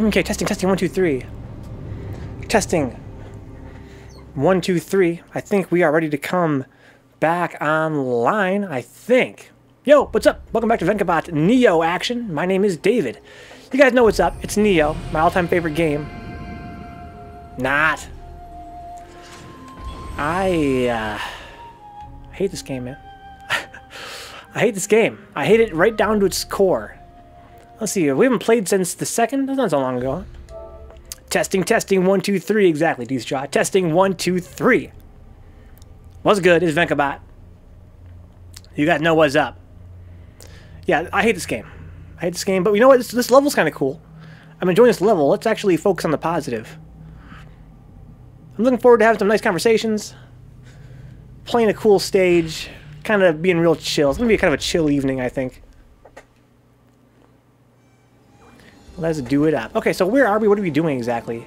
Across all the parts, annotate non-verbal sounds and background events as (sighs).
okay, testing, testing, one, two, three. Testing. One, two, three. I think we are ready to come back online, I think. Yo, what's up? Welcome back to Vencabot Nioh Action. My name is David. You guys know what's up. It's Nioh, my all-time favorite game. Not. I, uh, hate this game, man. (laughs) I hate this game. I hate it right down to its core. Let's see, we haven't played since the second? That's not so long ago. Testing, testing, one, two, three, exactly, D-Straw. Testing, one, two, three. What's good? It's Vencabot. You guys know what's up. Yeah, I hate this game. I hate this game, but you know what? This, this level's kind of cool. I'm enjoying this level. Let's actually focus on the positive. I'm looking forward to having some nice conversations, playing a cool stage, kind of being real chill. It's going to be kind of a chill evening, I think. Let's do it up. Okay, so where are we? What are we doing exactly?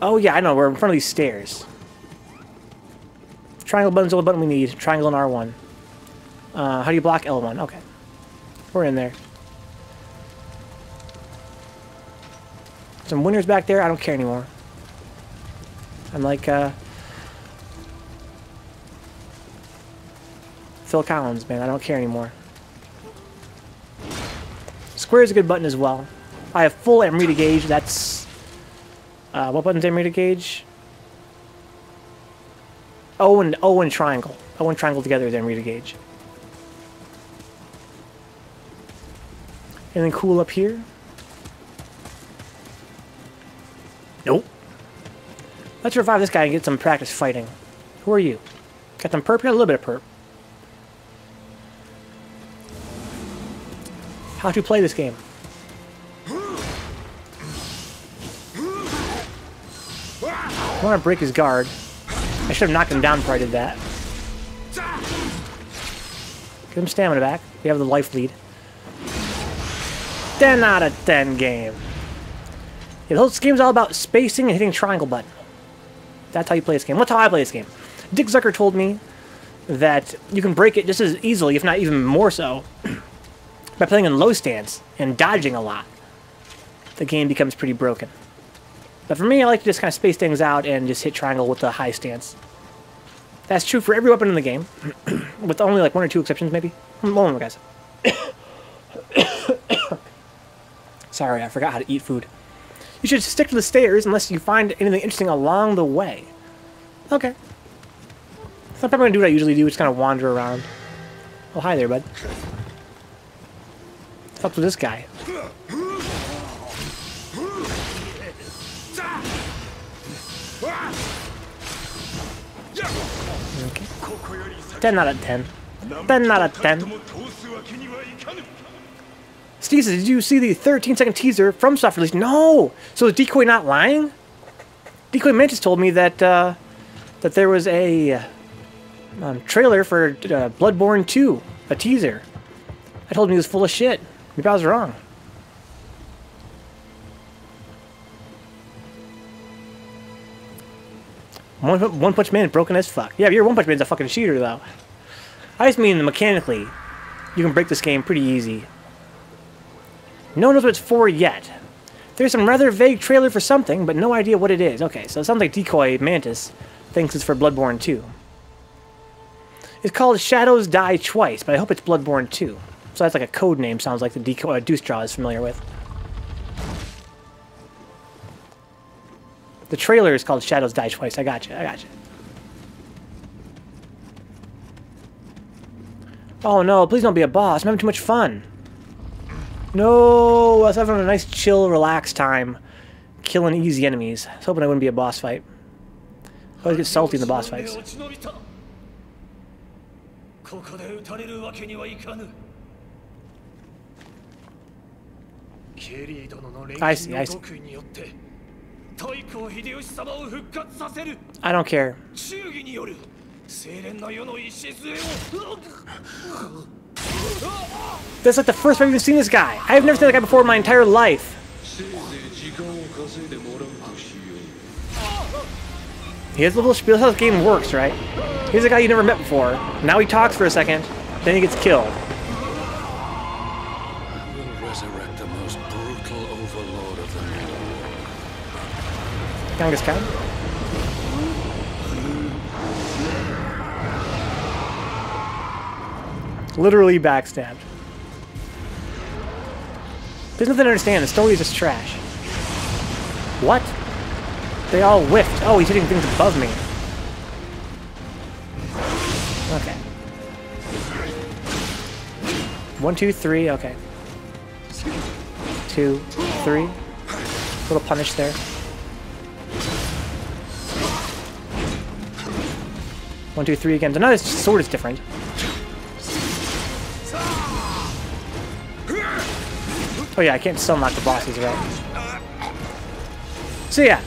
Oh, yeah, I know. We're in front of these stairs. Triangle button's the only button we need. Triangle and R1. Uh, how do you block L1? Okay. We're in there. Some winners back there. I don't care anymore. I'm like, uh... Phil Collins, man. I don't care anymore. Square is a good button as well. I have full Amrita gauge. That's... Uh, what button's Amrita gauge? O and O and triangle. O and triangle together is Amrita gauge. Anything cool up here? Nope. Let's revive this guy and get some practice fighting. Who are you? Got some perp? Got a little bit of perp. How to play this game? I want to break his guard. I should have knocked him down before I did that. Give him stamina back. We have the life lead. 10 out of 10 game. Yeah, this game's all about spacing and hitting triangle button. That's how you play this game. That's how I play this game. Dick Zucker told me that you can break it just as easily, if not even more so, (clears throat) by playing in low stance and dodging a lot. The game becomes pretty broken. But for me, I like to just kind of space things out and just hit triangle with a high stance. That's true for every weapon in the game, (clears throat) with only like one or two exceptions, maybe. One moment, guys. (coughs) Sorry, I forgot how to eat food. You should stick to the stairs unless you find anything interesting along the way. Okay. So I'm going to do what I usually do, just kind of wander around. Oh, hi there, bud. What's with this guy? 10 out of 10. 10 out of 10. Steve did you see the 13 second teaser from soft release? No! So is Decoy not lying? Decoy Mantis told me that, uh, that there was a um, trailer for uh, Bloodborne 2, a teaser. I told him he was full of shit. Maybe I was wrong. One, one Punch Man is broken as fuck. Yeah, your One Punch Man's a fucking cheater, though. I just mean mechanically, you can break this game pretty easy. No one knows what it's for yet. There's some rather vague trailer for something, but no idea what it is. Okay, so it sounds like Decoy Mantis thinks it's for Bloodborne 2. It's called Shadows Die Twice, but I hope it's Bloodborne 2. So that's like a code name, sounds like the Decoy uh, Deuce Draw is familiar with. The trailer is called Shadows Die Twice. I got you. I got you. Oh no, please don't be a boss. I'm having too much fun. No, I was having a nice, chill, relaxed time. Killing easy enemies. I was hoping I wouldn't be a boss fight. I always get salty in the boss fights. I see, I see. I don't care. That's like the first time I've even seen this guy. I've never seen that guy before in my entire life. Here's the little spiel. That's how this game works, right? Here's a guy you never met before. Now he talks for a second, then he gets killed. Youngest Khan. Literally backstabbed. There's nothing to understand. The story is just trash. What? They all whiffed. Oh, he's hitting things above me. Okay. One, two, three. Okay. Two, three. Little punish there. One, two, three again. So now his sword is different. Oh yeah, I can't still knock the bosses, right? So yeah.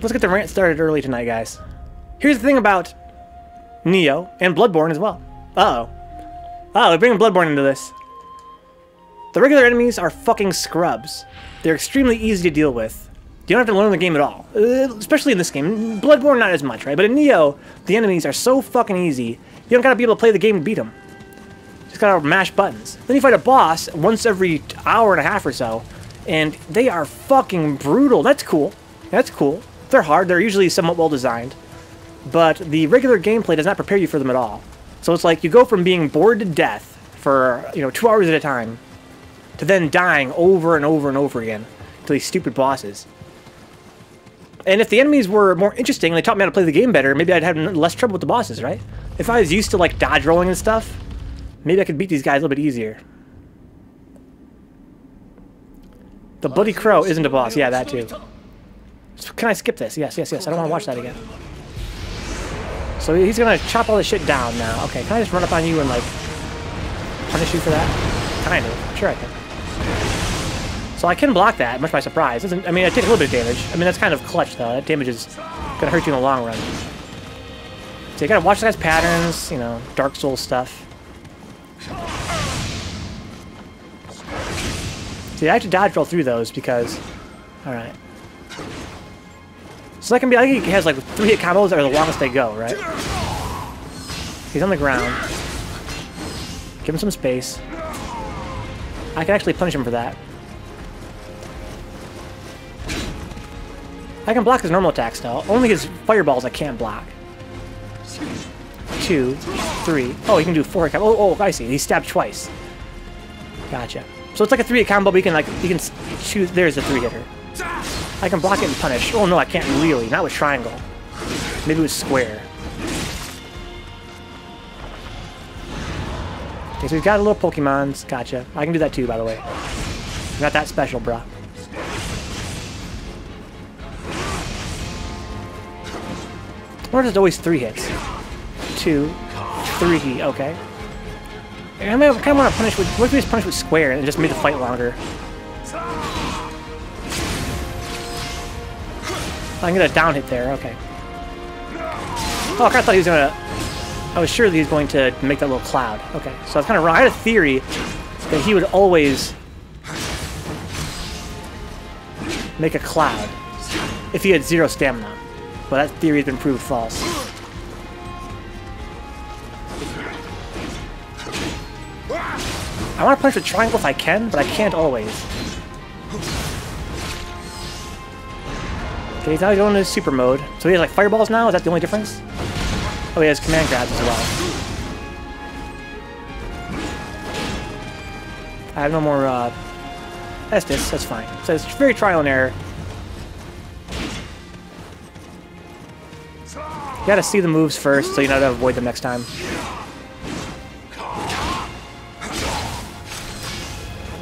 Let's get the rant started early tonight, guys. Here's the thing about Nioh and Bloodborne as well. Uh-oh. Oh, they're bringing Bloodborne into this. The regular enemies are fucking scrubs. They're extremely easy to deal with. You don't have to learn the game at all. Uh, especially in this game. Bloodborne, not as much, right? But in Nioh, the enemies are so fucking easy. You don't gotta be able to play the game to beat them. Just gotta mash buttons. Then you fight a boss once every hour and a half or so, and they are fucking brutal. That's cool. That's cool. They're hard. They're usually somewhat well designed. But the regular gameplay does not prepare you for them at all. So it's like you go from being bored to death for, you know, two hours at a time, to then dying over and over and over again to these stupid bosses. And if the enemies were more interesting and they taught me how to play the game better, maybe I'd have less trouble with the bosses, right? If I was used to, like, dodge rolling and stuff, Maybe I could beat these guys a little bit easier. The Bloody Crow isn't a boss. Yeah, that too. Can I skip this? Yes, yes, yes. I don't want to watch that again. So he's going to chop all this shit down now. Okay, can I just run up on you and, like, punish you for that? Kind of. Sure I can. So I can block that, much by surprise. Doesn't, I mean, I take a little bit of damage. I mean, that's kind of clutch, though. That damage is going to hurt you in the long run. So you got to watch the guy's patterns, you know, Dark Souls stuff. See, I have to dodge roll through those because... Alright. So that can be... I think he has like three hit combos that are the longest they go, right? He's on the ground. Give him some space. I can actually punish him for that. I can block his normal attacks now. Only his fireballs I can't block. Two, three. Oh, he can do four hit Oh, oh, I see. He stabbed twice. Gotcha. So it's like a three-hit combo, but you can like you can choose. There's a three-hitter. I can block it and punish. Oh no, I can't really. Not with triangle. Maybe with square. Okay, so we've got a little Pokemons. Gotcha. I can do that too, by the way. Not that special, bruh. Or is it always three hits? Two, three, okay. I kind of want to punish with... What if we just punish with square and just make the fight longer? I can get a down hit there, okay. Oh, I thought he was to... I was sure that he was going to make that little cloud. Okay, so I was kind of wrong. I had a theory that he would always make a cloud if he had zero stamina. But that theory has been proved false. I want to punch with triangle if I can, but I can't always. Okay, he's now going into super mode. So he has like fireballs now? Is that the only difference? Oh, he has command grabs as well. I have no more uh, Estus, that's fine. So it's very trial and error. You gotta see the moves first so you know how to avoid them next time.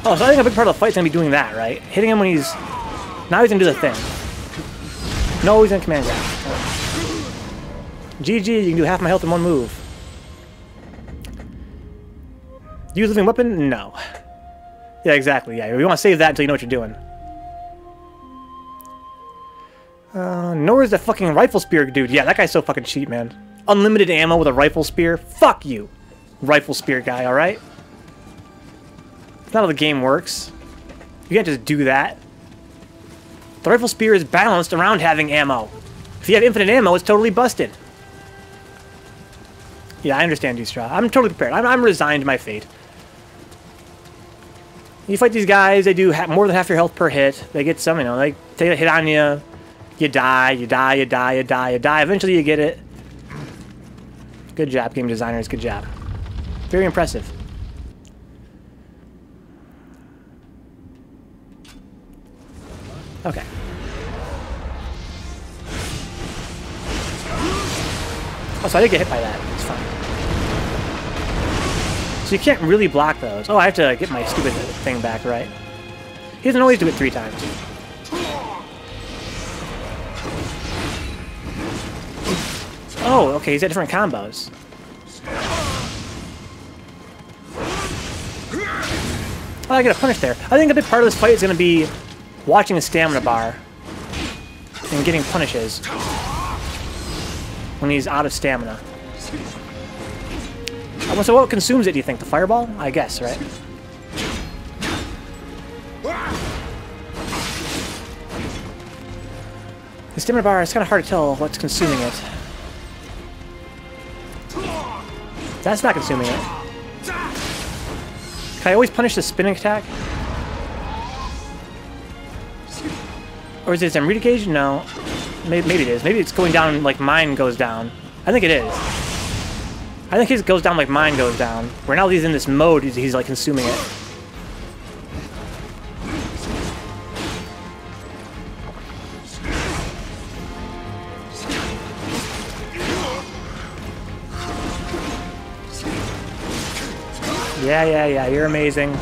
Oh, so I think a big part of the fight's gonna be doing that, right? Hitting him when he's... Now he's gonna do the thing. No, he's in command grab. GG, you can do half my health in one move. Use living weapon? No. Yeah, exactly, yeah. You want to save that until you know what you're doing. Uh, nor is the fucking rifle spear dude. Yeah, that guy's so fucking cheap, man. Unlimited ammo with a rifle spear? Fuck you, rifle spear guy, alright? That's not how the game works. You can't just do that. The rifle spear is balanced around having ammo. If you have infinite ammo, it's totally busted. Yeah, I understand you, Straw. I'm totally prepared. I'm, I'm resigned to my fate. You fight these guys, they do more than half your health per hit. They get some, you know, they take a hit on you. You die, you die, you die, you die, you die. Eventually you get it. Good job, game designers. Good job. Very impressive. Okay. Oh, so I did get hit by that. It's fine. So you can't really block those. Oh, I have to get my stupid thing back, right? He doesn't always do it three times. Oh, okay, he's got different combos. Oh, I get a punish there. I think a big part of this fight is going to be watching a stamina bar and getting punishes when he's out of stamina. Uh, So what consumes it, do you think? The fireball? I guess, right? The stamina bar, it's kind of hard to tell what's consuming it. That's not consuming it. Can I always punish the spinning attack? Or is it Zamrita gauge? No. Maybe, maybe it is. Maybe it's going down like mine goes down. I think it is. I think it goes down like mine goes down. Where now he's in this mode, he's, he's like consuming it. Yeah, yeah, yeah, you're amazing.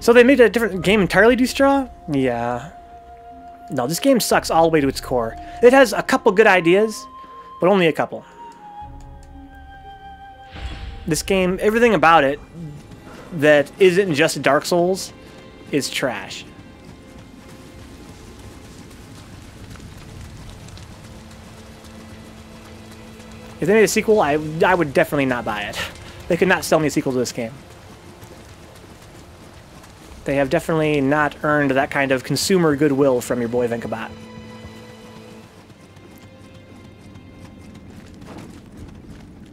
So they made a different game entirely, Straw? Yeah. No, this game sucks all the way to its core. It has a couple good ideas, but only a couple. This game, everything about it that isn't just Dark Souls is trash. If they made a sequel, I, I would definitely not buy it. They could not sell me a sequel to this game. They have definitely not earned that kind of consumer goodwill from your boy Vencabot.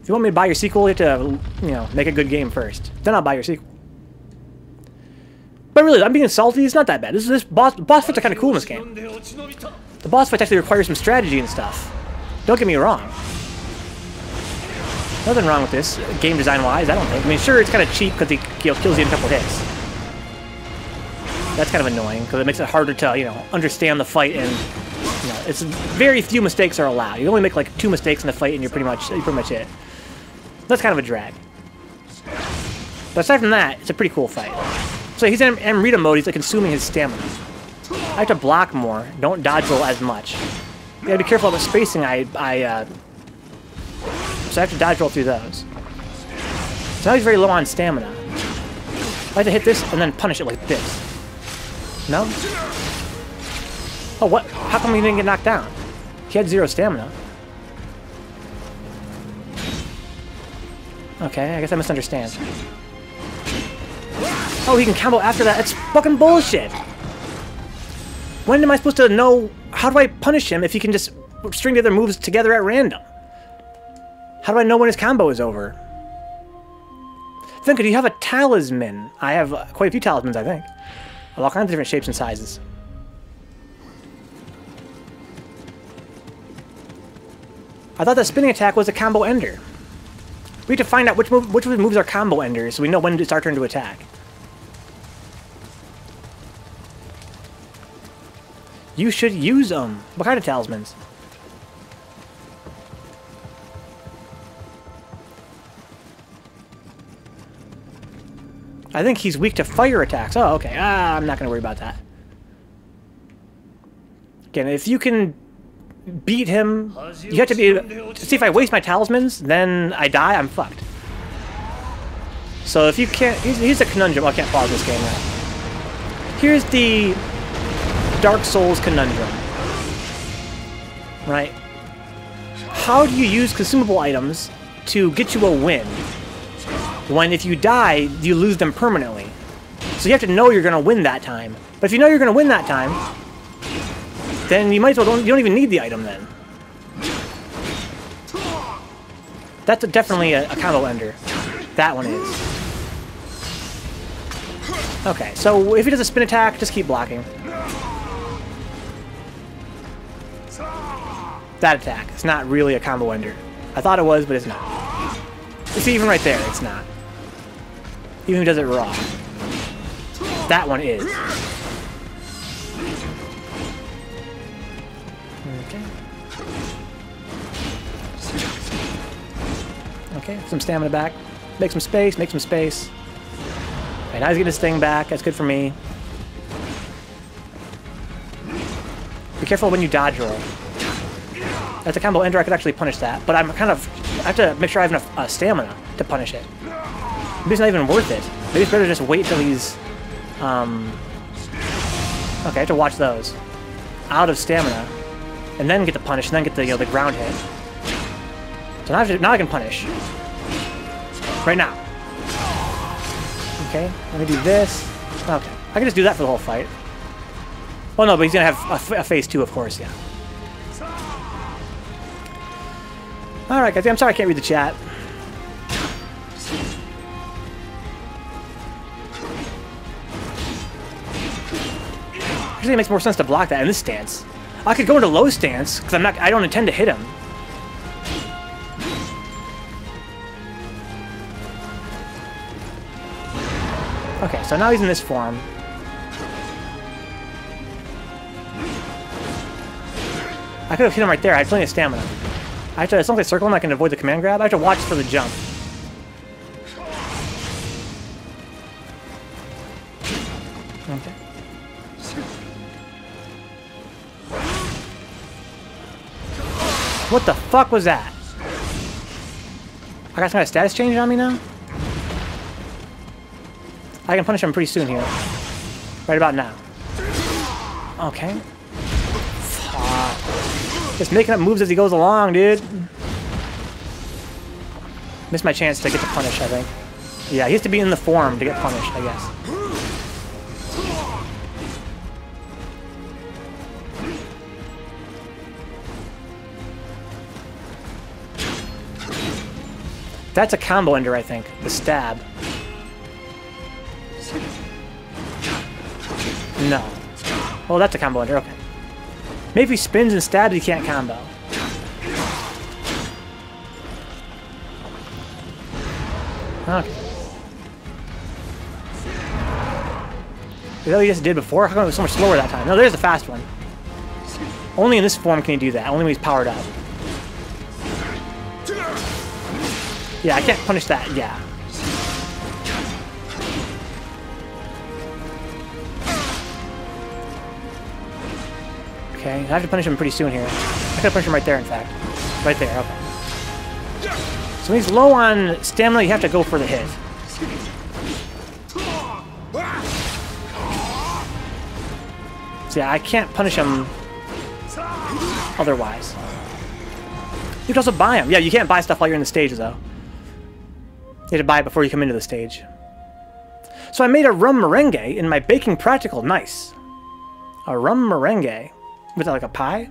If you want me to buy your sequel, you have to, you know, make a good game first. Then I'll buy your sequel. But really, I'm being salty. It's not that bad. This this boss boss fights are kind of cool in this game. The boss fights actually require some strategy and stuff. Don't get me wrong. Nothing wrong with this, game design-wise, I don't think. I mean, sure, it's kind of cheap because he you know, kills you in a couple hits. That's kind of annoying because it makes it harder to, you know, understand the fight and, you know, it's very few mistakes are allowed. You only make like two mistakes in the fight and you're pretty much, you're pretty much it. That's kind of a drag. But aside from that, it's a pretty cool fight. So he's in Amrita mode, he's like consuming his stamina. I have to block more, don't dodge roll as much. You gotta be careful about spacing I, I, uh, so I have to dodge roll through those. So now he's very low on stamina. I have to hit this and then punish it like this. No? Oh, what? How come he didn't get knocked down? He had zero stamina. Okay, I guess I misunderstand. Oh, he can combo after that? That's fucking bullshit! When am I supposed to know... How do I punish him if he can just string the other moves together at random? How do I know when his combo is over? Finka, do you have a talisman? I have quite a few talismans, I think. Of all kinds of different shapes and sizes. I thought that spinning attack was a combo ender. We need to find out which move, which moves are combo enders, so we know when it's our turn to attack. You should use them. What kind of talismans? I think he's weak to fire attacks. Oh, okay. Ah, I'm not going to worry about that. Again, if you can beat him, you have to be... See, if I waste my talismans, then I die, I'm fucked. So if you can't... He's, he's a conundrum. Oh, I can't pause this game now. Here's the Dark Souls conundrum. Right? How do you use consumable items to get you a win? When if you die, you lose them permanently. So you have to know you're going to win that time. But if you know you're going to win that time, then you might as well don't, you don't even need the item then. That's a, definitely a, a combo ender. That one is. Okay, so if he does a spin attack, just keep blocking. That attack. It's not really a combo ender. I thought it was, but it's not. See, even right there, it's not. Even if he does it raw. That one is. Okay. Okay, some stamina back. Make some space, make some space. Okay, now he's getting his thing back. That's good for me. Be careful when you dodge roll. That's a combo ender, I could actually punish that. But I'm kind of... I have to make sure I have enough uh, stamina to punish it. Maybe it's not even worth it. Maybe it's better to just wait till he's... Um... Okay, I have to watch those. Out of stamina. And then get the punish, and then get the, you know, the ground hit. So now I, to, now I can punish. Right now. Okay, let me do this. Okay, I can just do that for the whole fight. Well, no, but he's gonna have a, phase two, of course, yeah. Alright, guys, I'm sorry I can't read the chat. Actually, it makes more sense to block that in this stance. I could go into low stance, because I'm not I don't intend to hit him. Okay, so now he's in this form. I could have hit him right there. I had plenty of stamina. I have to, as long as I circle him, I can avoid the command grab. I have to watch for the jump. What the fuck was that? I got some kind of status change on me now? I can punish him pretty soon here. Right about now. Okay. Fuck. Just making up moves as he goes along, dude. Missed my chance to get the punish, I think. Yeah, he has to be in the form to get punished, I guess. That's a combo ender, I think. The stab. No. Oh, that's a combo ender, okay. Maybe he spins and stabs, he can't combo. Okay. Is that what he just did before? How come it was so much slower that time? No, there's the fast one. Only in this form can he do that. Only when he's powered up. Yeah, I can't punish that. Yeah. Okay, I have to punish him pretty soon here. I could punish him right there, in fact. Right there, okay. So he's low on stamina, you have to go for the hit. So yeah, I can't punish him otherwise. You can also buy them. Yeah, you can't buy stuff while you're in the stage, though. You have to buy it before you come into the stage. So I made a rum meringue in my baking practical. Nice. A rum meringue. Was that like a pie?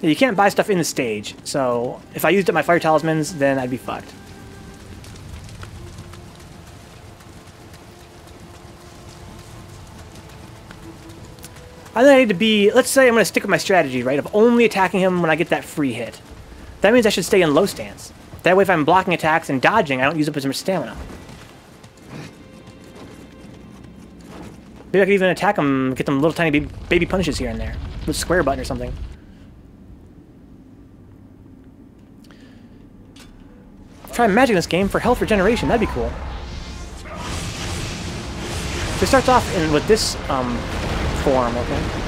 You can't buy stuff in the stage, so if I used up my fire talismans, then I'd be fucked. I think I need to be, let's say I'm going to stick with my strategy, right, of only attacking him when I get that free hit. That means I should stay in low stance. That way if I'm blocking attacks and dodging, I don't use up as much stamina. Maybe I could even attack him, get them little tiny baby, baby punishes here and there. With square button or something. Try magic in this game for health regeneration, that'd be cool. So it starts off in, with this um, form, okay?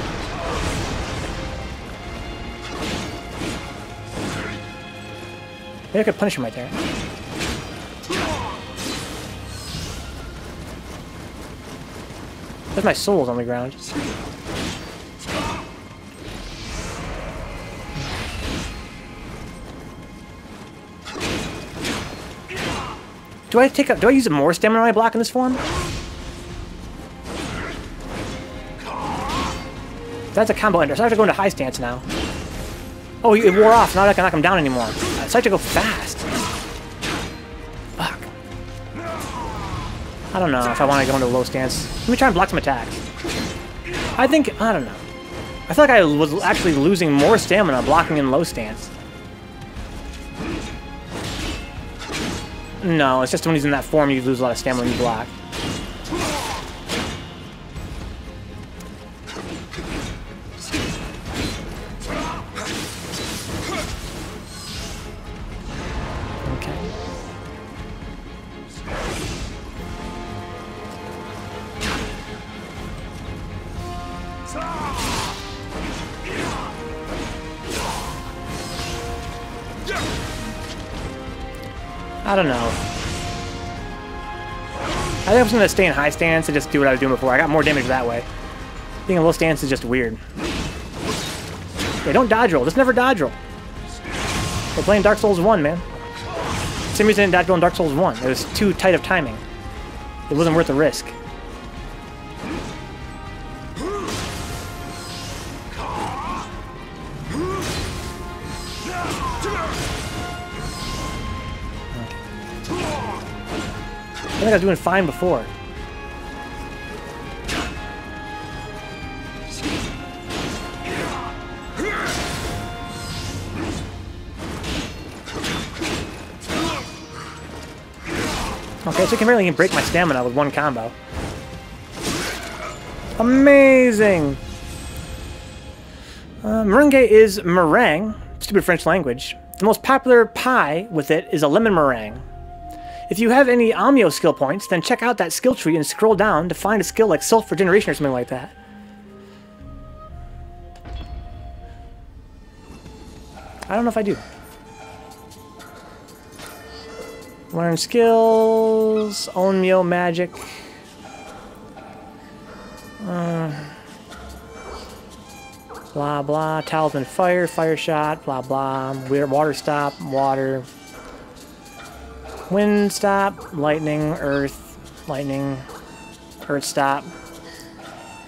Maybe I could punish him right there. There's my souls on the ground. Do I take up? Do I use more stamina when I block in this form? That's a combo ender, so I have to go into high stance now. Oh, it wore off. Now I can knock him down anymore. So I have to go fast. Fuck. I don't know if I want to go into a low stance. Let me try and block some attacks. I think, I don't know. I feel like I was actually losing more stamina blocking in low stance. No, it's just when he's in that form you lose a lot of stamina when you block. Gonna stay in high stance and just do what I was doing before. I got more damage that way. Being in low stance is just weird. Yeah, don't dodge roll. Just never dodge roll. We're playing Dark Souls 1, man. Same reason I didn't dodge roll in Dark Souls 1. It was too tight of timing. It wasn't worth the risk. I think I was doing fine before. Okay, so you can barely even break my stamina with one combo. Amazing! Uh, meringue is meringue, stupid French language. The most popular pie with it is a lemon meringue. If you have any Onmyo skill points, then check out that skill tree and scroll down to find a skill like Self Regeneration or something like that. I don't know if I do. Learn skills, Onmyo magic. Uh, blah blah, talisman fire, fire shot, blah blah, water stop, water. Wind stop, lightning, earth, lightning, earth stop.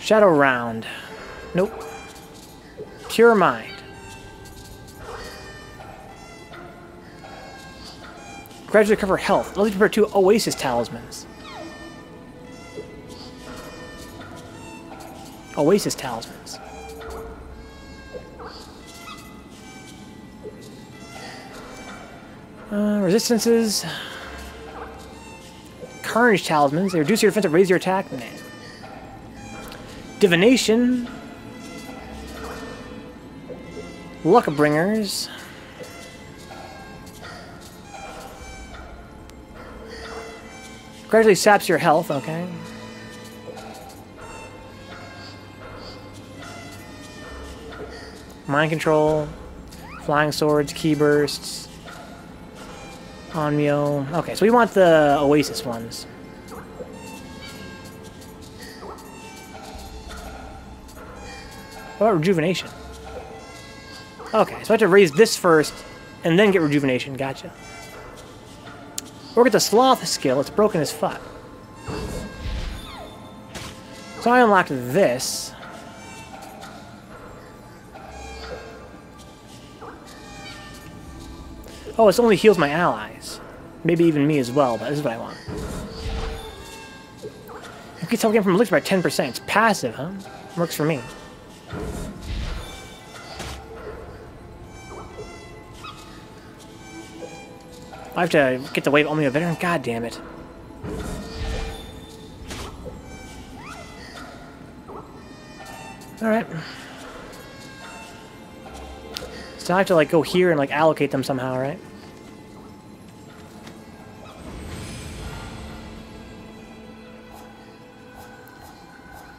Shadow round. Nope. Pure mind. Gradually recover health. Let me prepare two Oasis talismans. Oasis talismans. Uh, resistances. Carnage talismans. They reduce your defense, and raise your attack. Nah. Divination. Luck bringers. Gradually saps your health, okay. Mind control, flying swords, key bursts, Onmyo. Okay, so we want the Oasis ones. What about rejuvenation? Okay, so I have to raise this first, and then get rejuvenation. Gotcha. Or get the sloth skill. It's broken as fuck. So I unlocked this. Oh, this only heals my allies. Maybe even me as well, but this is what I want. Can tell again from elixir by 10%. It's passive, huh? Works for me. I have to get the wave only a veteran. God damn it. Alright. So I have to like go here and like allocate them somehow, right?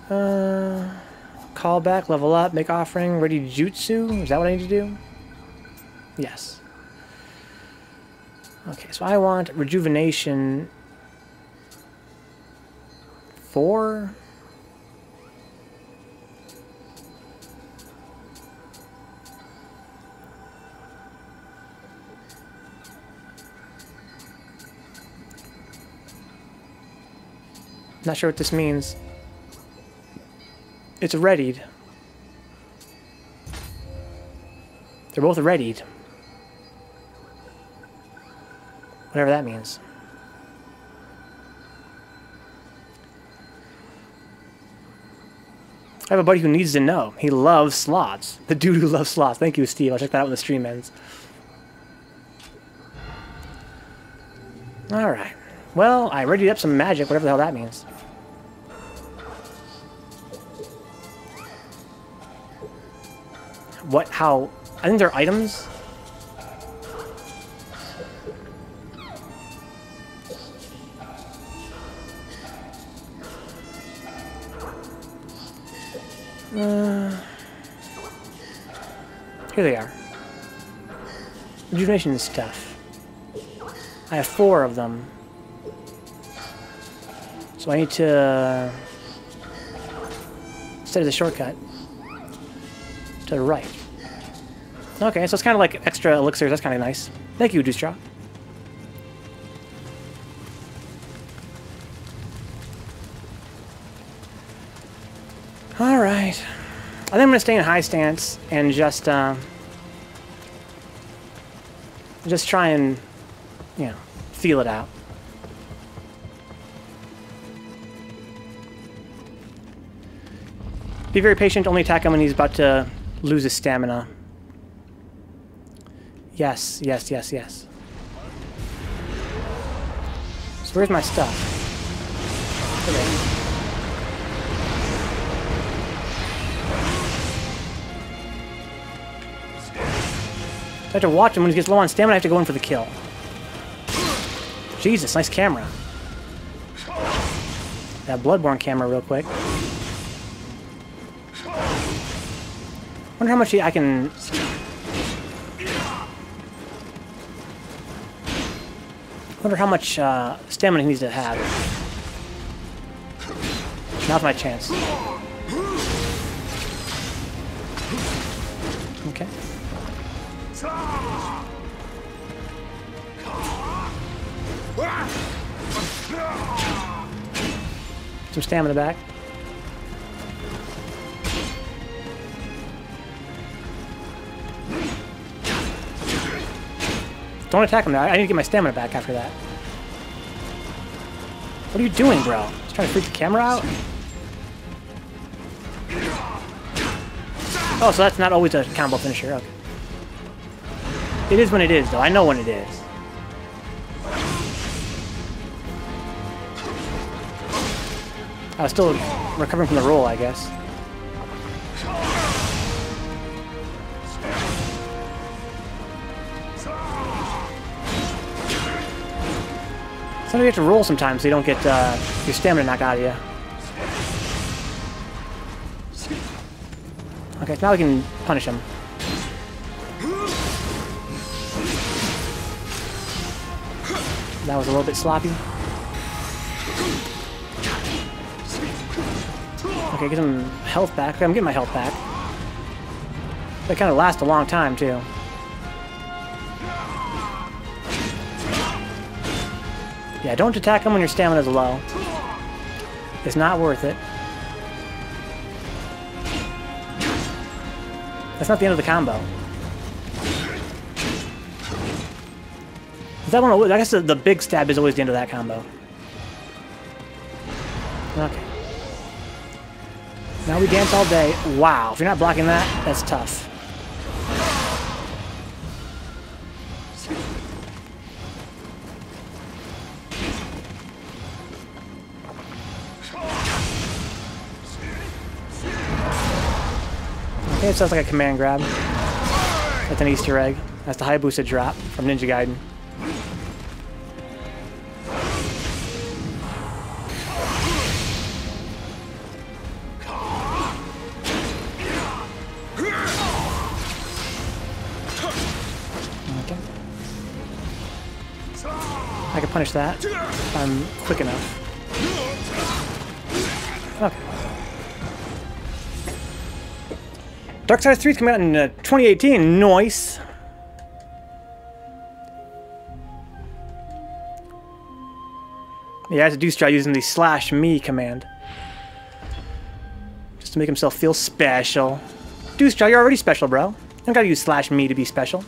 Uh, call back, level up, make offering, ready jutsu. Is that what I need to do? Yes. Okay, so I want rejuvenation four. Not sure what this means. It's readied. They're both readied. Whatever that means. I have a buddy who needs to know. He loves slots. The dude who loves slots. Thank you, Steve. I'll check that out when the stream ends. Alright. Well, I readied up some magic, whatever the hell that means. What? How? I think they're items. Uh, here they are. Rejuvenation stuff. I have four of them. So I need to... Instead of the shortcut. To the right. Okay, so it's kind of like extra elixirs. That's kind of nice. Thank you, Dewstraw. Alright. I think I'm going to stay in high stance and just, uh, just try and, you know, feel it out. Be very patient, only attack him when he's about to lose his stamina. Yes, yes, yes, yes. So where's my stuff? Okay. I have to watch him when he gets low on stamina. I have to go in for the kill. Jesus, nice camera. That Bloodborne camera real quick. Wonder how much I can... Wonder how much uh, stamina he needs to have. Now's my chance. Okay. Some stamina back. Don't attack him now. I need to get my stamina back after that. What are you doing, bro? Just trying to freak the camera out? Oh, so that's not always a combo finisher. Okay. It is when it is, though. I know when it is. I was still recovering from the roll, I guess. Sometimes you have to roll sometimes so you don't get uh, your stamina knocked out of you. Okay, now we can punish him. That was a little bit sloppy. Okay, get some health back. I'm getting my health back. They kind of last a long time, too. Yeah, don't attack them when your stamina's low. It's not worth it. That's not the end of the combo. Is that one? I guess the, the big stab is always the end of that combo. Okay. Now we dance all day. Wow, if you're not blocking that, that's tough. Sounds like a command grab. That's an Easter egg. That's the Hayabusa drop from Ninja Gaiden. Okay. I can punish that I'm quick enough. Darksiders 3 is coming out in uh, 2018. Nice. Yeah, I have to do try using the slash me command. Just to make himself feel special. Dewstraw, you're already special, bro. I don't gotta use slash me to be special.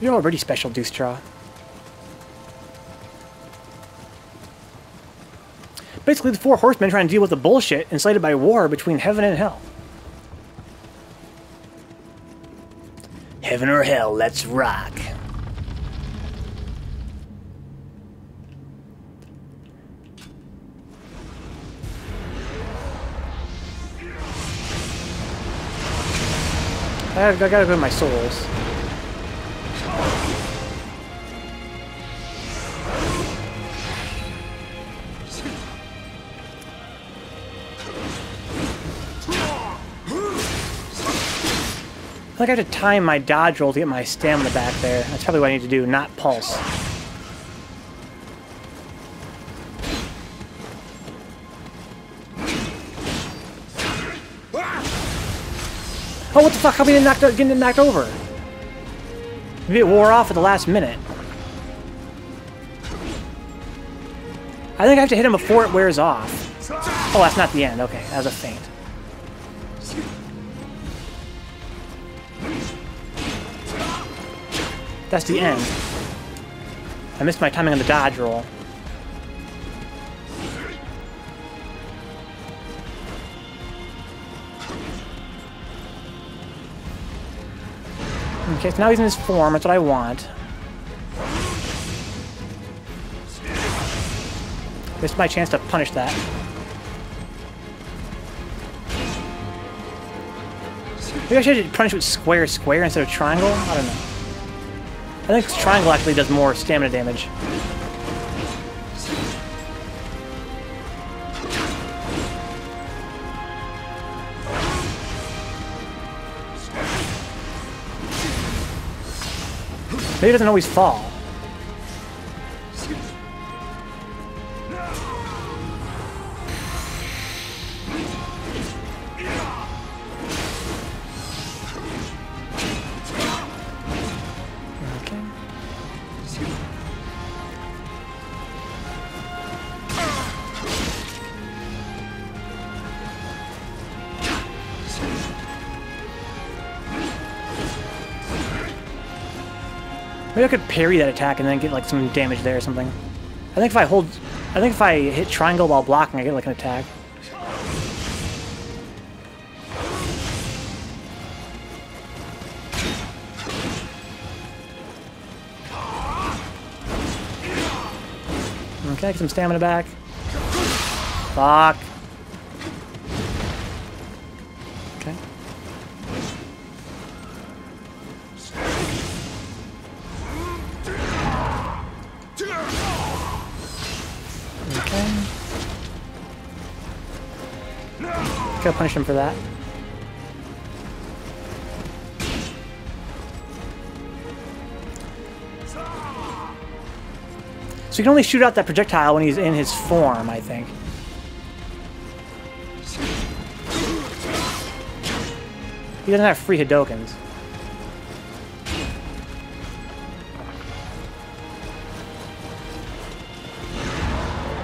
You're already special, Dewstraw. Basically, the four horsemen trying to deal with the bullshit incited by war between heaven and hell. Heaven or hell, let's rock. I gotta, go my souls. I think I have to time my dodge roll to get my stamina back there. That's probably what I need to do, not pulse. Oh, what the fuck? How we knocked, getting knocked over? Maybe it wore off at the last minute. I think I have to hit him before it wears off. Oh, that's not the end. Okay, that was a feint. That's the end. I missed my timing on the dodge roll. Okay, so now he's in his form. That's what I want. Is my chance to punish that. Maybe I should punish with square square instead of triangle? I don't know. I think triangle actually does more stamina damage. Maybe it doesn't always fall. Maybe I could parry that attack and then get like some damage there or something. I think if I hold, I think if I hit triangle while blocking, I get like an attack. Okay, get some stamina back. Fuck. Gotta punish him for that. So you can only shoot out that projectile when he's in his form, I think. He doesn't have free Hadokens.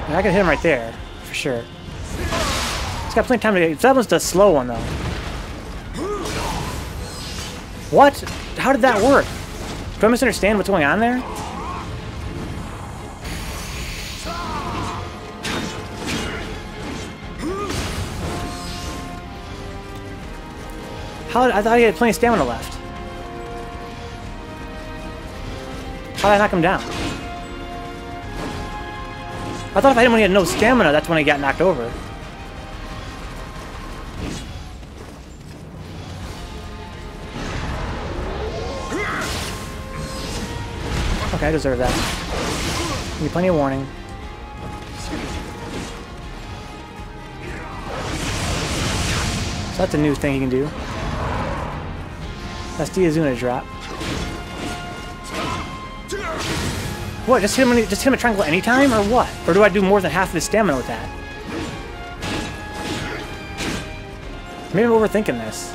I can hit him right there, for sure. He's got plenty of time to get... That was the slow one, though. What? How did that work? Do I misunderstand what's going on there? How I thought he had plenty of stamina left. How did I knock him down? I thought if I him when he had no stamina, that's when he got knocked over. I deserve that. Give me plenty of warning. So that's a new thing you can do. That's Diazuna drop. What? Just hit him? Just hit him a triangle anytime, or what? Or do I do more than half of his stamina with that? Maybe I'm overthinking this.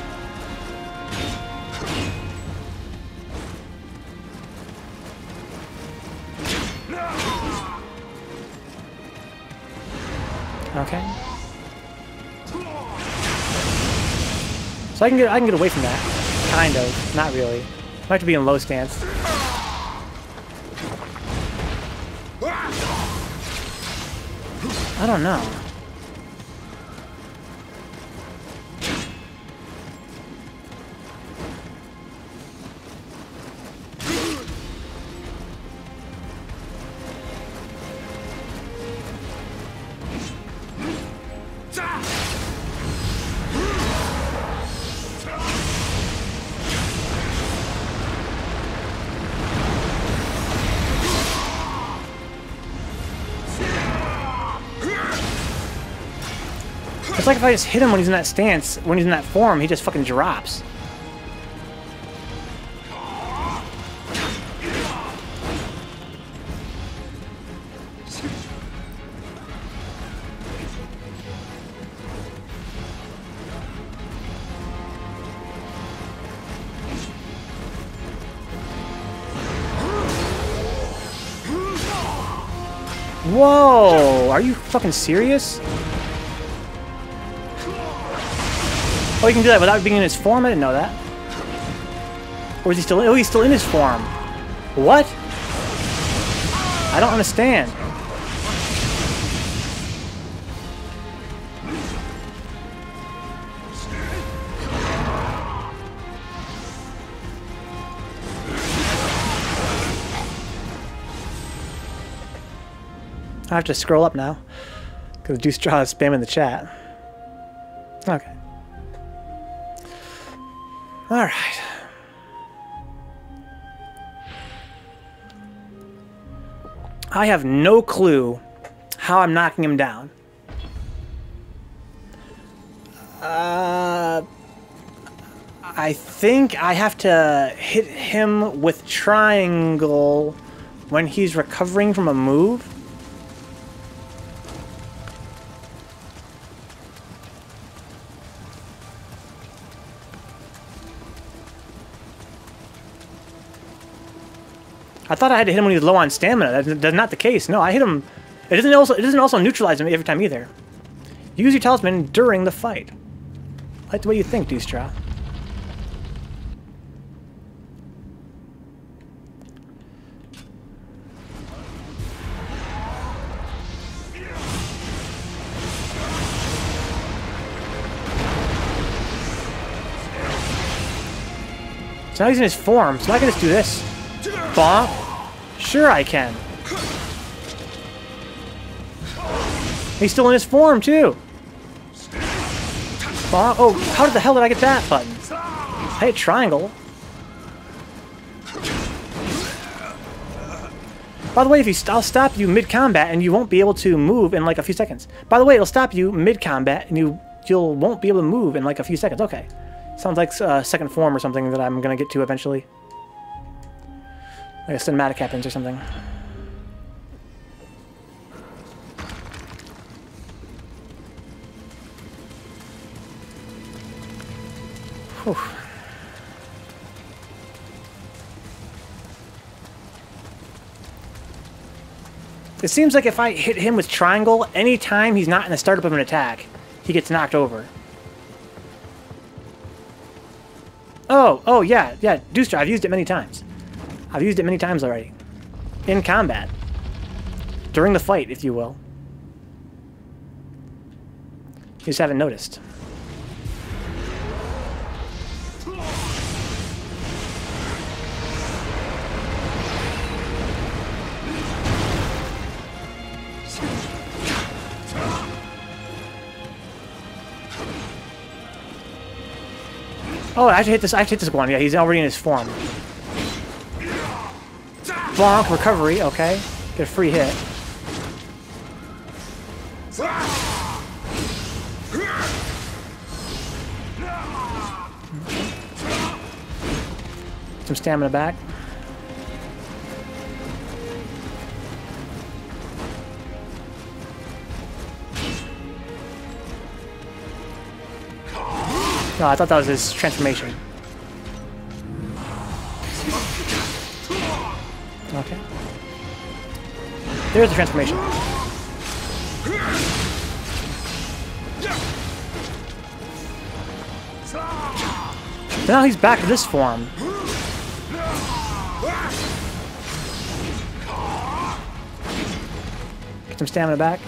So I can get I can get away from that. Kind of. Not really. I have to be in low stance. I don't know. It's like if I just hit him when he's in that stance, when he's in that form, he just fucking drops. Whoa! Are you fucking serious? Oh, he can do that without being in his form? I didn't know that. Or is he still? Oh, he's still in his form. What? I don't understand. I have to scroll up now. Because Juice Straw is spamming the chat. Okay. Alright. I have no clue how I'm knocking him down. Uh, I think I have to hit him with triangle when he's recovering from a move. I thought I had to hit him when he was low on stamina. That's, that's not the case. No, I hit him. It doesn't also it doesn't also neutralize him every time either. Use your talisman during the fight. I like the way you think, Dustra. So now he's in his form, so I can just do this. Sure I can. He's still in his form, too. Oh, how the hell did I get that button? I hit triangle. By the way, if you st I'll stop you mid-combat and you won't be able to move in like a few seconds. By the way, it'll stop you mid-combat and you you'll won't be able to move in like a few seconds. Okay. Sounds like uh, second form or something that I'm gonna get to eventually. Like a cinematic happens or something. Whew. It seems like if I hit him with triangle, anytime he's not in the startup of an attack, he gets knocked over. Oh, oh yeah, yeah, Deucer, I've used it many times. I've used it many times already. In combat. During the fight, if you will. You just haven't noticed. Oh, I have to hit this. I have to hit this one. Yeah, he's already in his form. Bonk, recovery. Okay, get a free hit. Some stamina back. No, I thought that was his transformation. There's the transformation. So now he's back to this form. Get some stamina back.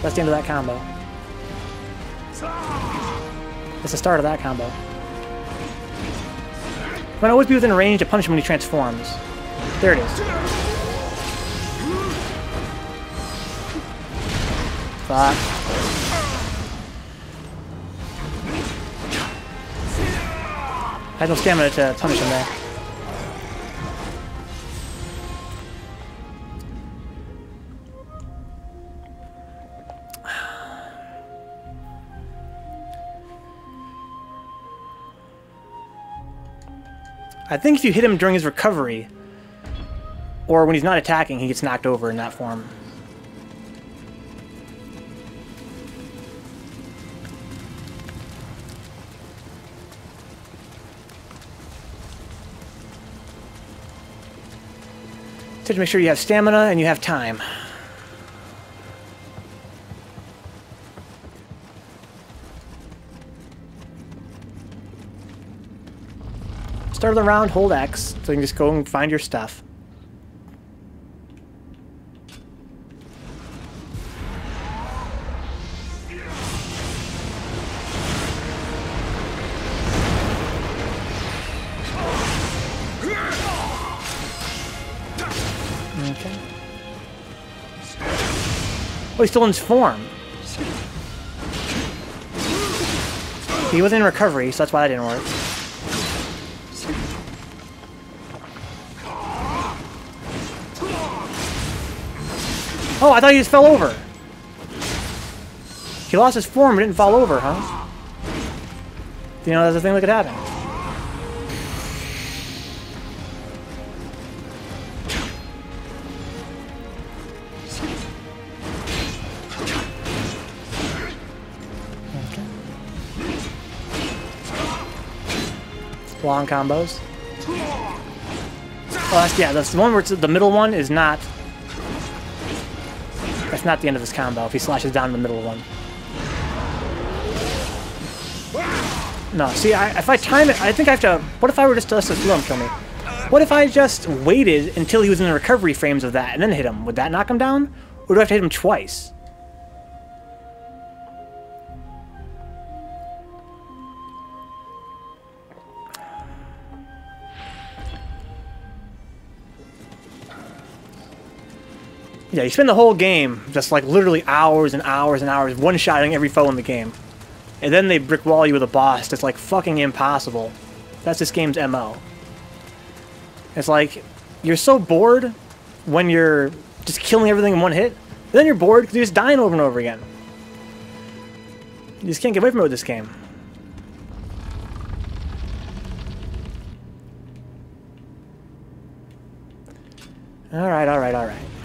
That's the end of that combo. It's the start of that combo. Want always be within range to punish him when he transforms. There it is. Fuck. I had no stamina to punish him there. I think if you hit him during his recovery, or when he's not attacking, he gets knocked over in that form. To make sure you have stamina and you have time. Start of the round, hold X, so you can just go and find your stuff. Okay. Oh, he's still in his form. He was in recovery, so that's why that didn't work. Oh, I thought he just fell over. He lost his form and didn't fall over, huh? You know, that's a thing that could happen. Long combos. Oh, that's, yeah, that's the one where the middle one is not that's not the end of his combo if he slashes down in the middle of one. No, see, I, if I time it, I think I have to... What if I were just to let him kill me? What if I just waited until he was in the recovery frames of that and then hit him? Would that knock him down? Or do I have to hit him twice? Yeah, you spend the whole game just like literally hours and hours and hours one-shotting every foe in the game. And then they brick wall you with a boss that's like fucking impossible. That's this game's MO. It's like, you're so bored when you're just killing everything in one hit. then you're bored because you're just dying over and over again. You just can't get away from it with this game. Alright, alright, alright.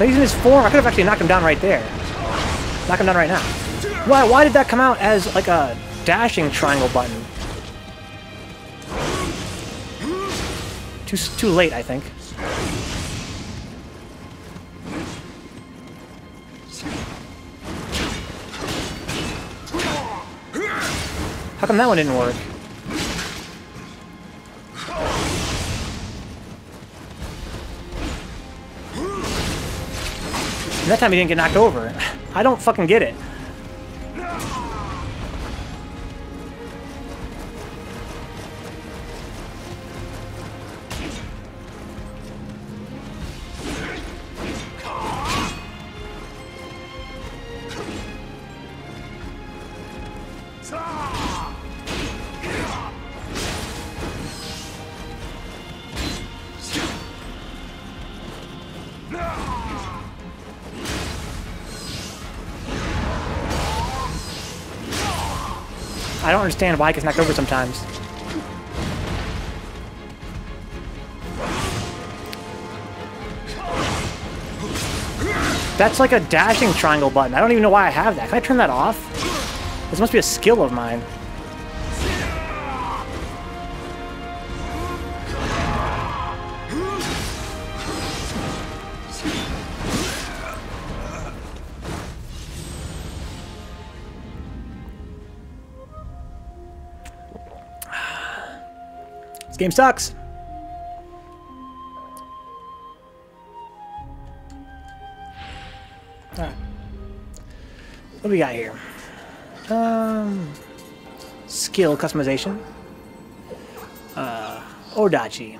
So using his form, I could have actually knocked him down right there. Knock him down right now. Why, why did that come out as like a dashing triangle button? Too, too late, I think. How come that one didn't work? That time he didn't get knocked over. I don't fucking get it. I don't understand why it gets knocked over sometimes. That's like a dashing triangle button. I don't even know why I have that. Can I turn that off? This must be a skill of mine. Game sucks. Alright. What do we got here? Um, skill customization. Uh, Odachi.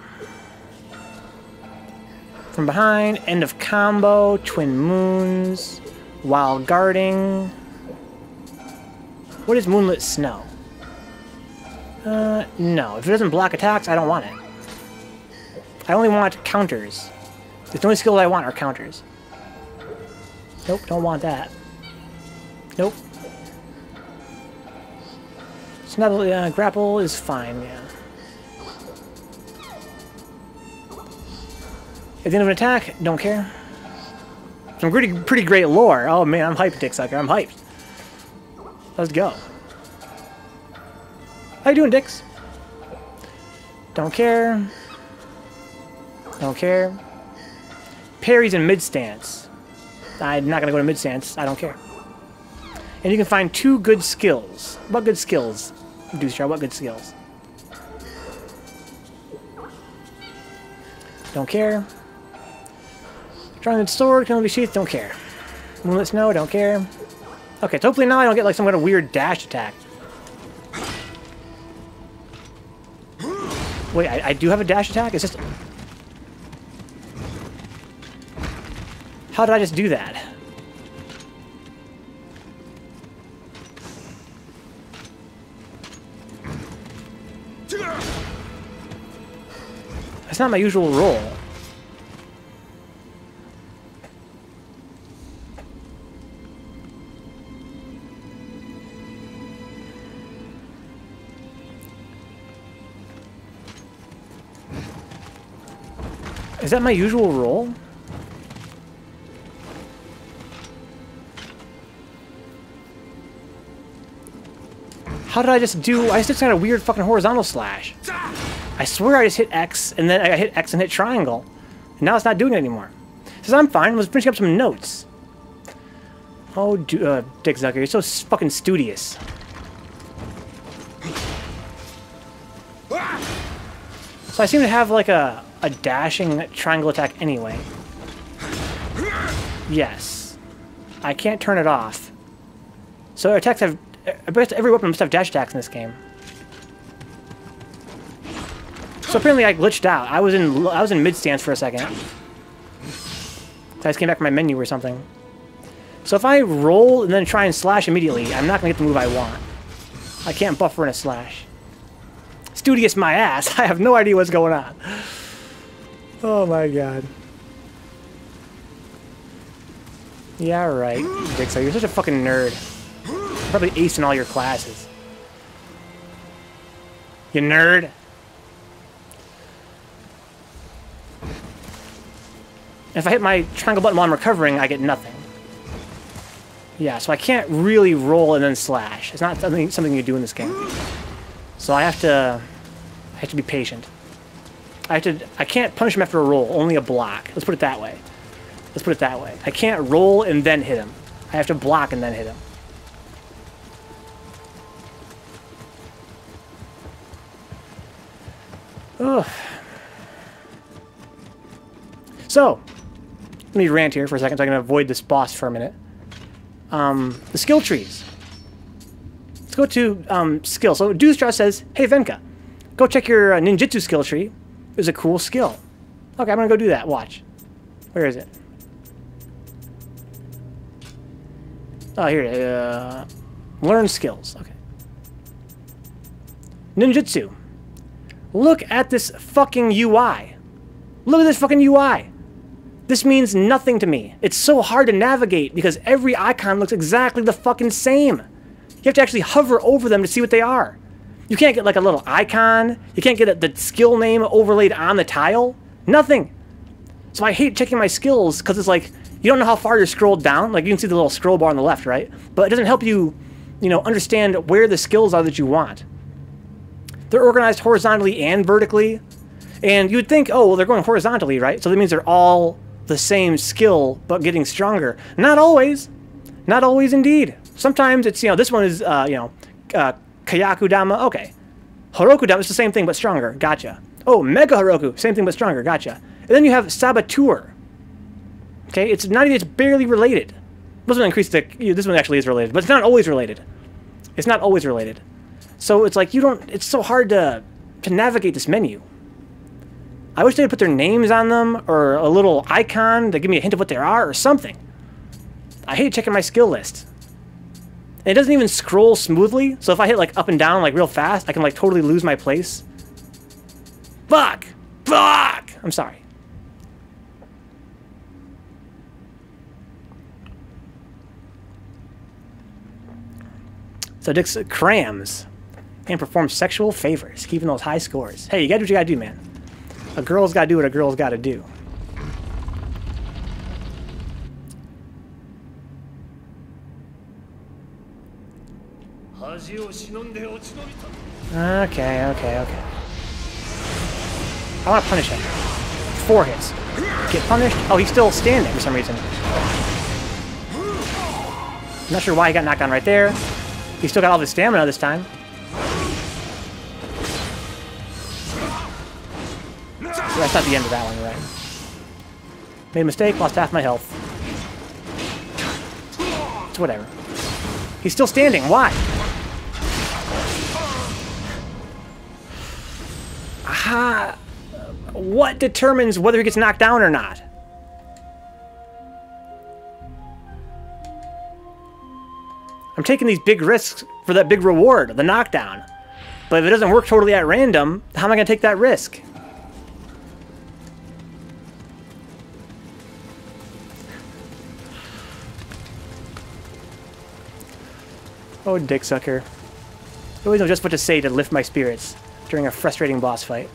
From behind, end of combo, twin moons, while guarding, What is Moonlit Snow? Uh, no. If it doesn't block attacks, I don't want it. I only want counters. The only skill I want are counters. Nope, don't want that. Nope. Snuggle, uh, grapple is fine, yeah. At the end of an attack, don't care. Some pretty, pretty great lore. Oh man, I'm hyped, Dick Sucker. I'm hyped. Let's go. How you doing, Dix? Don't care. Don't care. Parry's in mid stance. I'm not gonna go to mid stance. I don't care. And you can find two good skills. What good skills? Deuce what good skills? Don't care. Trying sword, can only be sheath, don't care. Moonlit snow, don't care. Okay, so hopefully now I don't get like some kind of weird dash attack. Wait, I, I do have a dash attack? It's just... How did I just do that? That's not my usual roll. Is that my usual roll? How did I just do... I just got a weird fucking horizontal slash. I swear I just hit X, and then I hit X and hit triangle. And now it's not doing it anymore. Says I'm fine. I was finishing up some notes. Oh, uh, Dick Zucker, you're so fucking studious. So I seem to have like a, a dashing triangle attack anyway. Yes. I can't turn it off. So attacks have every weapon must have dash attacks in this game. So apparently I glitched out. I was in I was in mid stance for a second. I just came back from my menu or something. So if I roll and then try and slash immediately, I'm not gonna get the move I want. I can't buffer in a slash. Studious my ass. (laughs) I have no idea what's going on. Oh my god. Yeah, right. Dixo, you're such a fucking nerd. Probably ace in all your classes. You nerd. If I hit my triangle button while I'm recovering, I get nothing. Yeah, so I can't really roll and then slash. It's not something something you do in this game. So I have to I have to be patient. I have to I can't punish him after a roll, only a block. Let's put it that way. Let's put it that way. I can't roll and then hit him. I have to block and then hit him. Ugh. So, let me rant here for a second so I can avoid this boss for a minute. Um, the skill trees. Let's go to um, skill. So Dewstraw says, Hey Venka, go check your uh, ninjutsu skill tree. It's a cool skill. Okay, I'm gonna go do that. Watch. Where is it? Oh, here. Uh, learn skills. Okay. Ninjutsu. Look at this fucking UI. Look at this fucking UI. This means nothing to me. It's so hard to navigate because every icon looks exactly the fucking same. You have to actually hover over them to see what they are. You can't get like a little icon. You can't get a, the skill name overlaid on the tile. Nothing. So I hate checking my skills because it's like, you don't know how far you're scrolled down. Like you can see the little scroll bar on the left, right? But it doesn't help you, you know, understand where the skills are that you want. They're organized horizontally and vertically. And you'd think, oh, well, they're going horizontally, right? So that means they're all the same skill, but getting stronger. Not always. Not always indeed. Sometimes it's, you know, this one is, uh, you know, uh, Kayaku Dama. Okay. Horoku Dama is the same thing, but stronger. Gotcha. Oh, Mega Horoku. Same thing, but stronger. Gotcha. And then you have Saboteur. Okay, it's not even, it's barely related. This one the, this one actually is related, but it's not always related. It's not always related. So it's like you don't. It's so hard to to navigate this menu. I wish they'd put their names on them or a little icon to give me a hint of what they are or something. I hate checking my skill list. It doesn't even scroll smoothly, so if I hit like up and down like real fast, I can like totally lose my place. Fuck! Fuck! I'm sorry. So Dick's uh, crams and perform sexual favors, keeping those high scores. Hey, you gotta do what you gotta do, man. A girl's gotta do what a girl's gotta do. Okay, okay, okay. I want to punish him. Four hits. Get punished. Oh, he's still standing for some reason. I'm not sure why he got knocked down right there. He still got all his stamina this time. That's not the end of that one, right? Made a mistake, lost half my health. It's whatever. He's still standing. Why? Aha! What determines whether he gets knocked down or not? I'm taking these big risks for that big reward, the knockdown. But if it doesn't work totally at random, how am I going to take that risk? Oh, dick sucker. Always know just what to say to lift my spirits during a frustrating boss fight.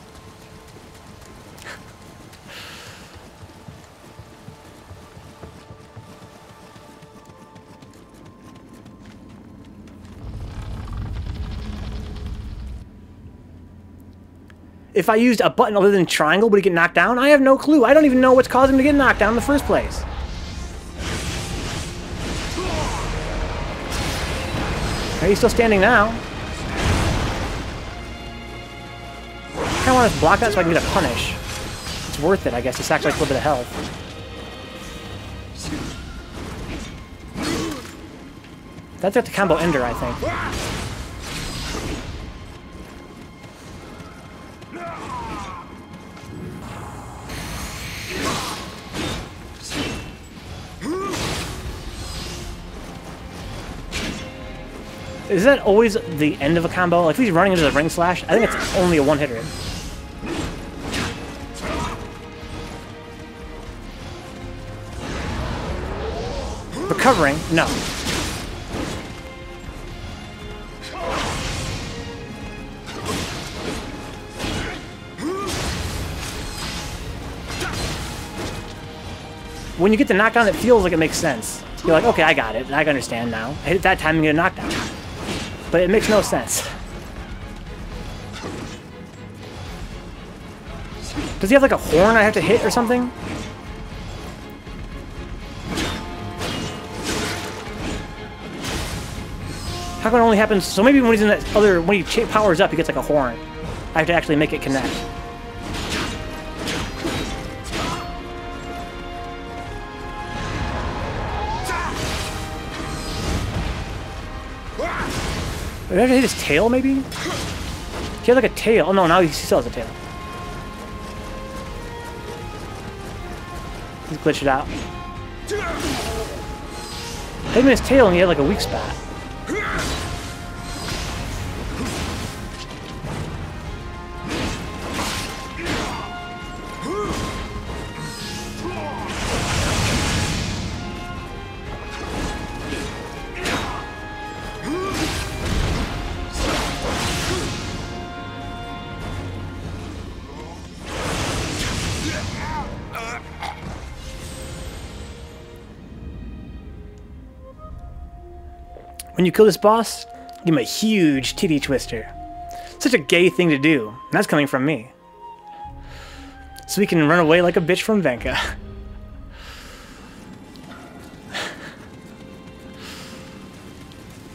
If I used a button other than triangle, would he get knocked down? I have no clue. I don't even know what's causing him to get knocked down in the first place. Okay, he's still standing now. Of want to block that so I can get a punish. It's worth it, I guess, to sacrifice a little bit of health. That's at the combo ender, I think. Is that always the end of a combo? Like if he's running into the ring slash, I think it's only a one Recovering? No. When you get the knockdown, it feels like it makes sense. You're like, okay, I got it. I understand now. I hit that time and get a knockdown but it makes no sense. Does he have like a horn I have to hit or something? How come it only happens? So maybe when he's in that other, when he powers up, he gets like a horn. I have to actually make it connect. Did I hit his tail, maybe? He had like a tail. Oh, no, now he still has a tail. He's glitched it out. Hit him his tail and he had like a weak spot. When you kill this boss, give him a huge titty twister. Such a gay thing to do, and that's coming from me. So we can run away like a bitch from Venka. (laughs)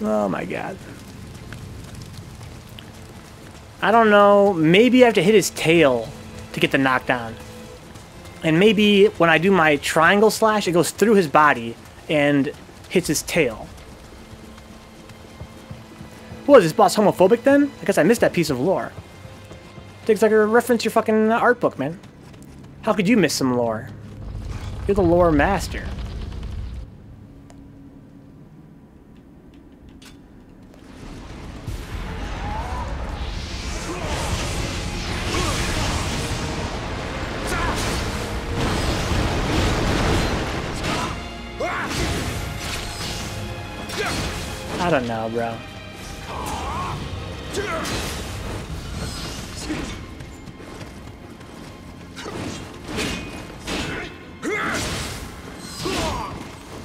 oh my god. I don't know, maybe I have to hit his tail to get the knockdown. And maybe when I do my triangle slash, it goes through his body and hits his tail. What, is this boss homophobic then? I guess I missed that piece of lore. Takes like a reference your fucking art book, man. How could you miss some lore? You're the lore master. I don't know, bro.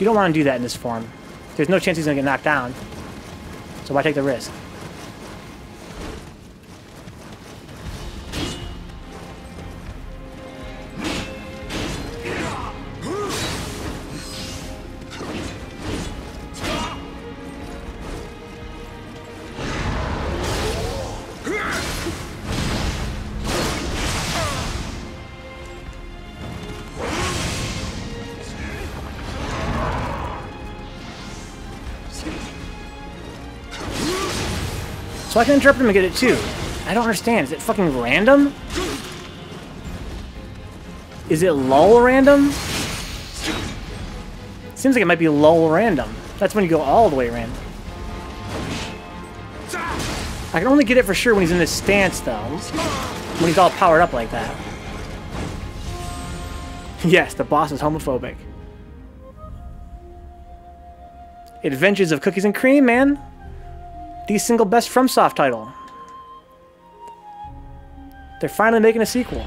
You don't want to do that in this form. There's no chance he's going to get knocked down. So why take the risk? So I can interrupt him and get it too. I don't understand. Is it fucking random? Is it lull random? Seems like it might be lull random. That's when you go all the way random. I can only get it for sure when he's in this stance, though. When he's all powered up like that. (laughs) Yes, the boss is homophobic. Adventures of Cookies and Cream, man. The single best FromSoft title. They're finally making a sequel.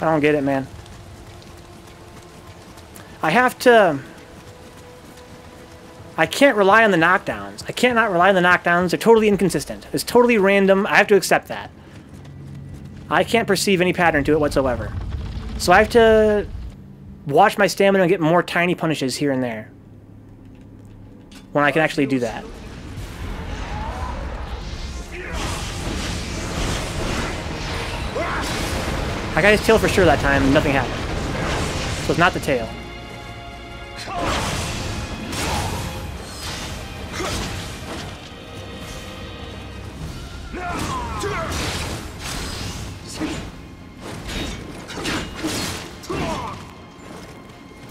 I don't get it, man. I have to... I can't rely on the knockdowns. I can't not rely on the knockdowns. They're totally inconsistent. It's totally random. I have to accept that. I can't perceive any pattern to it whatsoever. So I have to watch my stamina and get more tiny punishes here and there. When I can actually do that. I got his tail for sure that time, nothing happened. So it's not the tail.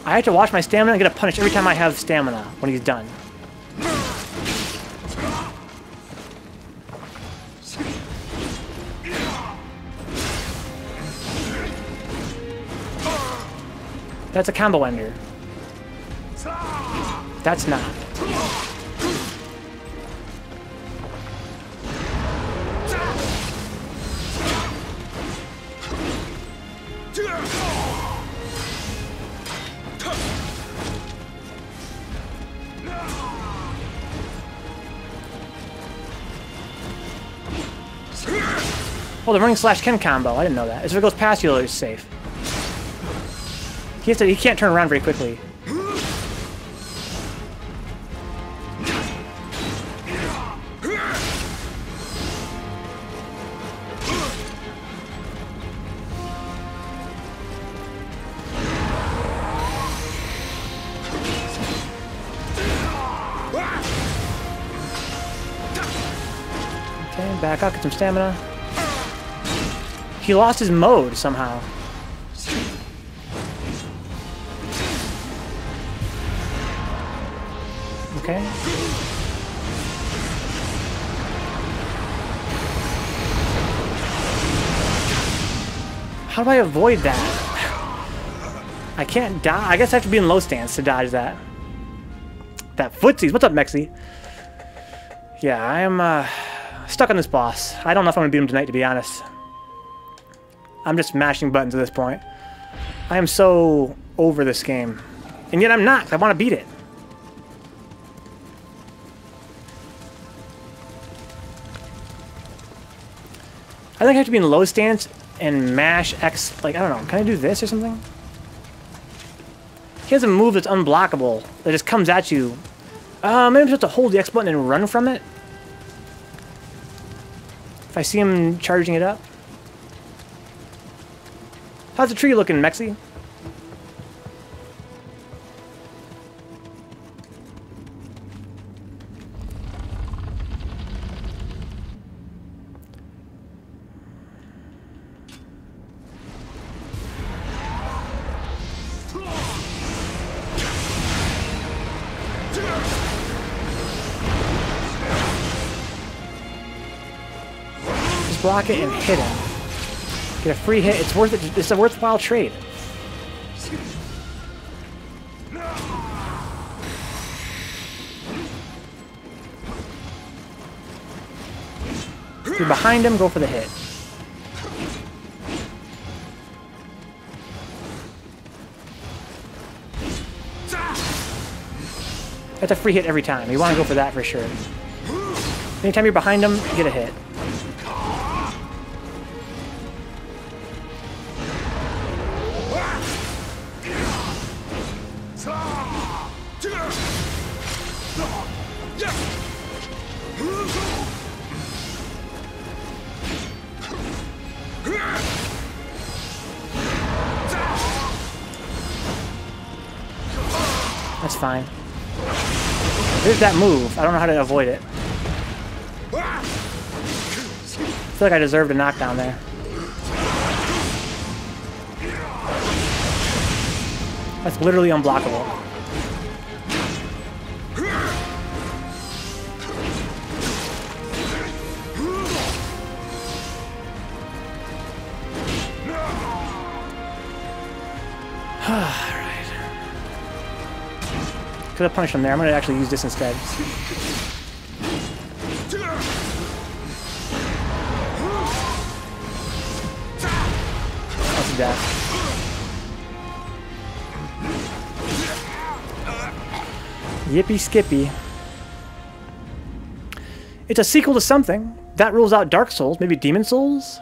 I have to watch my stamina and get a punish every time I have stamina when he's done. That's a combo ender. That's not. Oh, the running slash can combo. I didn't know that. If it goes past you, it's safe. He has to. He can't turn around very quickly. Okay, back up, get some stamina. He lost his mode somehow. Okay. How do I avoid that? I can't die. I guess I have to be in low stance to dodge that. That footsies. What's up, Mexi? Yeah, I am uh, stuck on this boss. I don't know if I'm going to beat him tonight, to be honest. I'm just mashing buttons at this point. I am so over this game. And yet I'm not. I want to beat it. I think I have to be in low stance and mash X, like, I don't know, can I do this or something? He has a move that's unblockable, that just comes at you. Uh, maybe I'm supposed to hold the X button and run from it? If I see him charging it up? How's the tree looking, Mexi? block it and hit it. Get a free hit. It's worth it. It's a worthwhile trade. You're behind him, go for the hit. That's a free hit every time. You want to go for that for sure. Anytime you're behind him, get a hit. Fine. There's that move. I don't know how to avoid it. I feel like I deserved a knockdown there. That's literally unblockable. Could have punished him there. I'm gonna actually use this instead. That's a death. Yippee skippy. It's a sequel to something. That rules out Dark Souls, maybe Demon Souls?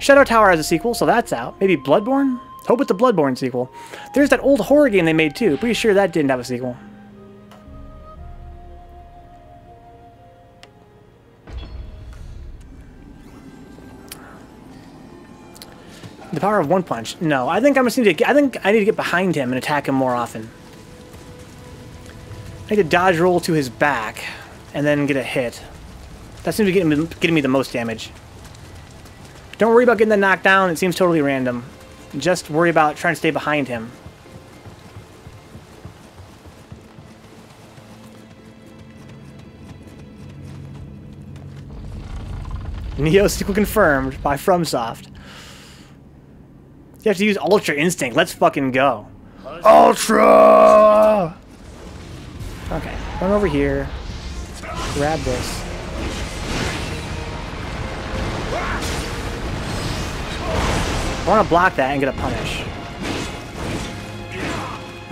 Shadow Tower has a sequel, so that's out. Maybe Bloodborne? Hope it's a Bloodborne sequel. There's that old horror game they made too. Pretty sure that didn't have a sequel. The power of one punch. No, I think I'm just need to. I think I need to get behind him and attack him more often. I need to dodge roll to his back, and then get a hit. That seems to be getting me, getting me the most damage. Don't worry about getting the knockdown. It seems totally random. Just worry about trying to stay behind him. Nioh sequel confirmed by FromSoft. You have to use Ultra Instinct. Let's fucking go. Ultra! Okay, run over here. Grab this. I want to block that and get a punish.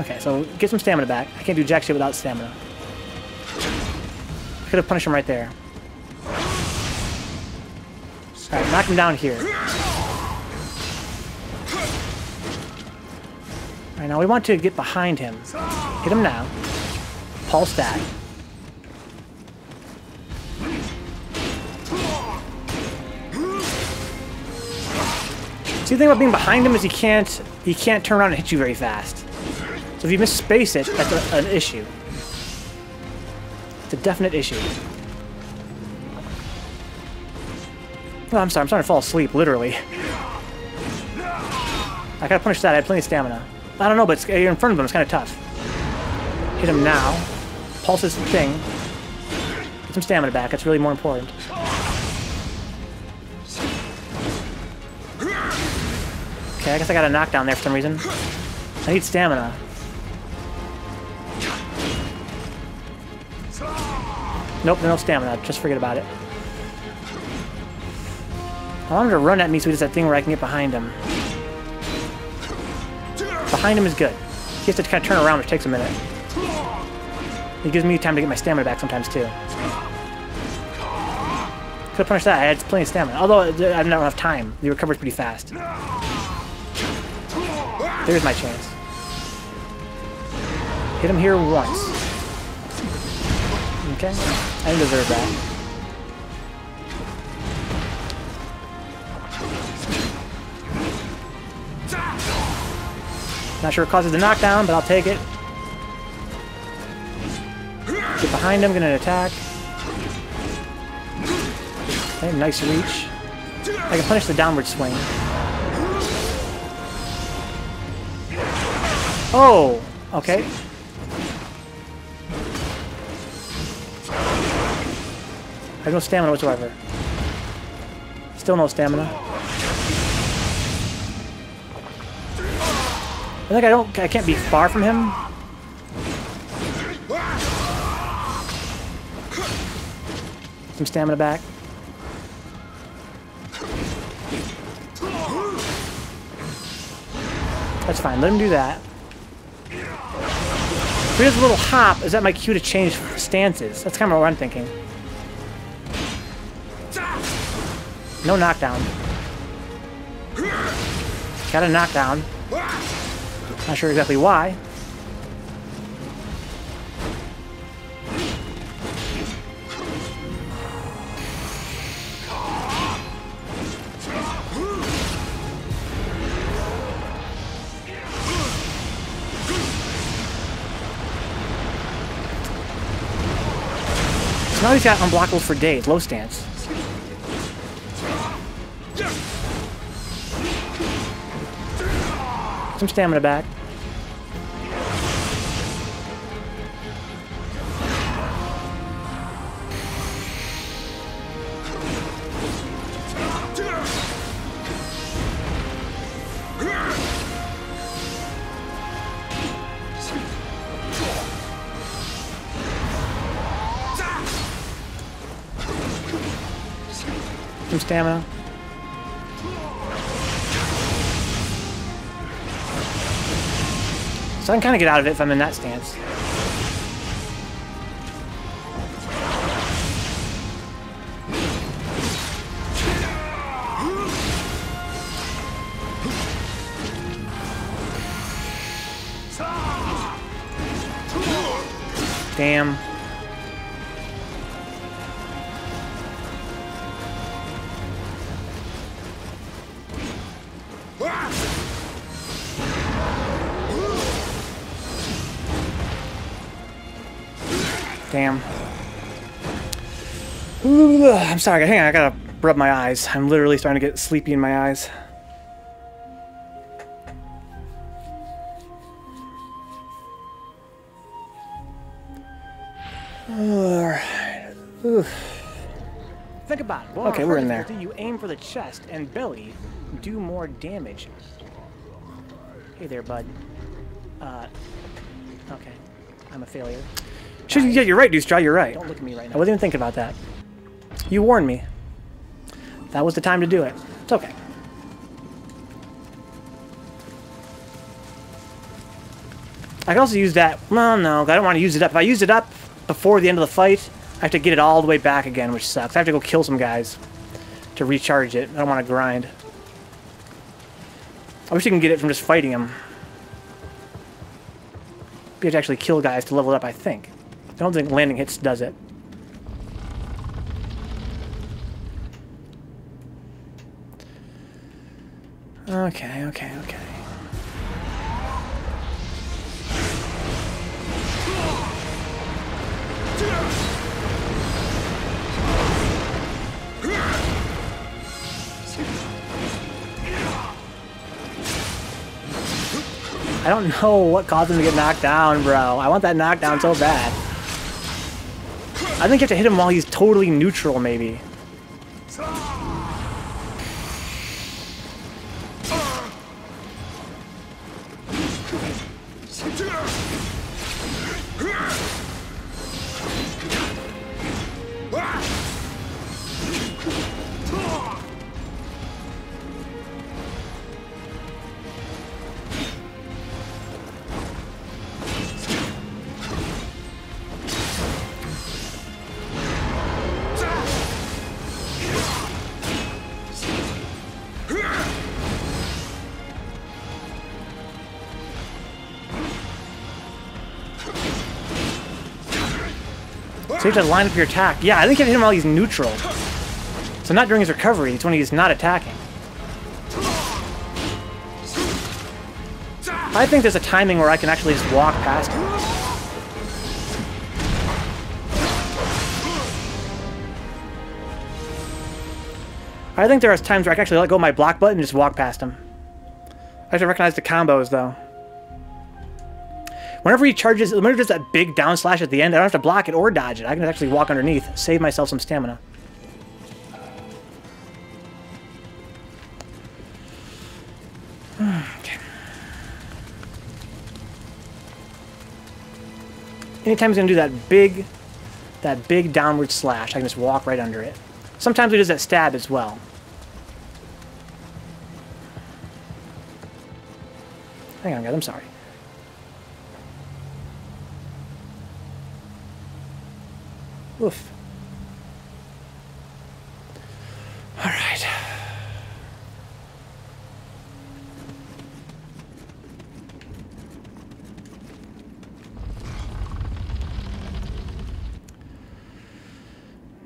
Okay, so get some stamina back. I can't do jack shit without stamina. I could have punished him right there. Alright, knock him down here. Alright, now we want to get behind him. Hit him now. Pulse that. See, the thing about being behind him is he can't he can't turn around and hit you very fast. So if you misspace it, that's a, an issue. It's a definite issue. Oh, I'm sorry, I'm starting to fall asleep, literally. I gotta punish that, I had plenty of stamina. I don't know, but you're in front of him, it's kind of tough. Hit him now. Pulse is the thing. Get some stamina back, that's really more important. Okay, I guess I got a knockdown there for some reason. I need stamina. Nope, no stamina. Just forget about it. I want him to run at me so he does that thing where I can get behind him. Behind him is good. He has to kind of turn around, which takes a minute. It gives me time to get my stamina back sometimes, too. Could have punished that. I had plenty of stamina. Although, I don't have time. He recovers pretty fast. There's my chance. Hit him here once. Okay. I deserve that. Not sure what causes the knockdown, but I'll take it. Get behind him, gonna attack. Okay, nice reach. I can punish the downward swing. Oh! Okay. I have no stamina whatsoever. Still no stamina. I think I don't. I can't be far from him. Some stamina back. That's fine. Let him do that. If he a little hop, is that my cue to change stances? That's kind of what I'm thinking. No knockdown. Got a knockdown. Not sure exactly why. So now he's got unblockable for days, low stance. Some stamina back. Stamina. So I can kind of get out of it if I'm in that stance. Sorry. Hang on. I gotta rub my eyes. I'm literally starting to get sleepy in my eyes. Alright. Think about it. Blow Okay, we're in there. difficulty, You aim for the chest and belly, do more damage. Hey there, bud. Uh, okay. I'm a failure. Should, yeah, you're right, Dewstraw. You're right. Don't look at me right now. I wasn't even thinking about that. You warned me. That was the time to do it. It's okay. I can also use that. Well, no, I don't want to use it up. If I use it up before the end of the fight, I have to get it all the way back again, which sucks. I have to go kill some guys to recharge it. I don't want to grind. I wish you can get it from just fighting them. You have to actually kill guys to level it up, I think. I don't think landing hits does it. Okay, okay, okay. I don't know what caused him to get knocked down, bro. I want that knockdown so bad. I think you have to hit him while he's totally neutral, maybe. You have to line up your attack. Yeah, I think you have to hit him while he's neutral. So not during his recovery, it's when he's not attacking. I think there's a timing where I can actually just walk past him. I think there are times where I can actually let go of my block button and just walk past him. I have to recognize the combos, though. Whenever he charges, whenever he does that big down slash at the end, I don't have to block it or dodge it. I can actually walk underneath, save myself some stamina. (sighs) Okay. Anytime he's gonna do that big, that big downward slash, I can just walk right under it. Sometimes he does that stab as well. Hang on, guys, I'm sorry. Oof. All right.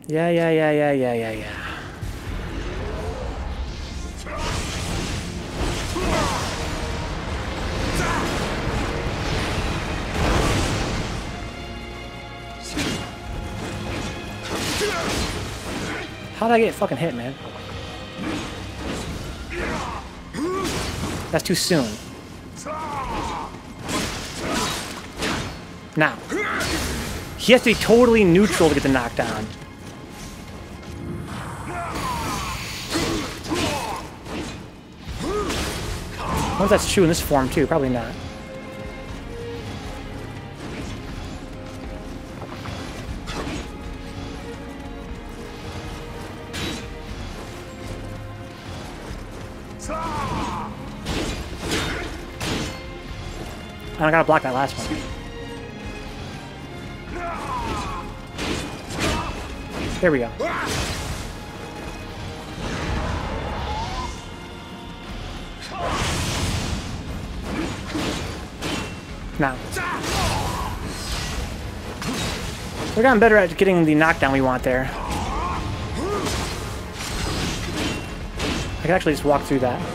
Yeah, yeah, yeah, yeah, yeah, yeah, yeah. How did I get fucking hit, man? That's too soon. Now. He has to be totally neutral to get the knockdown. If that's true in this form too. Probably not. Gotta block that last one. There we go. Now. We're gotten better at getting the knockdown we want there. I can actually just walk through that.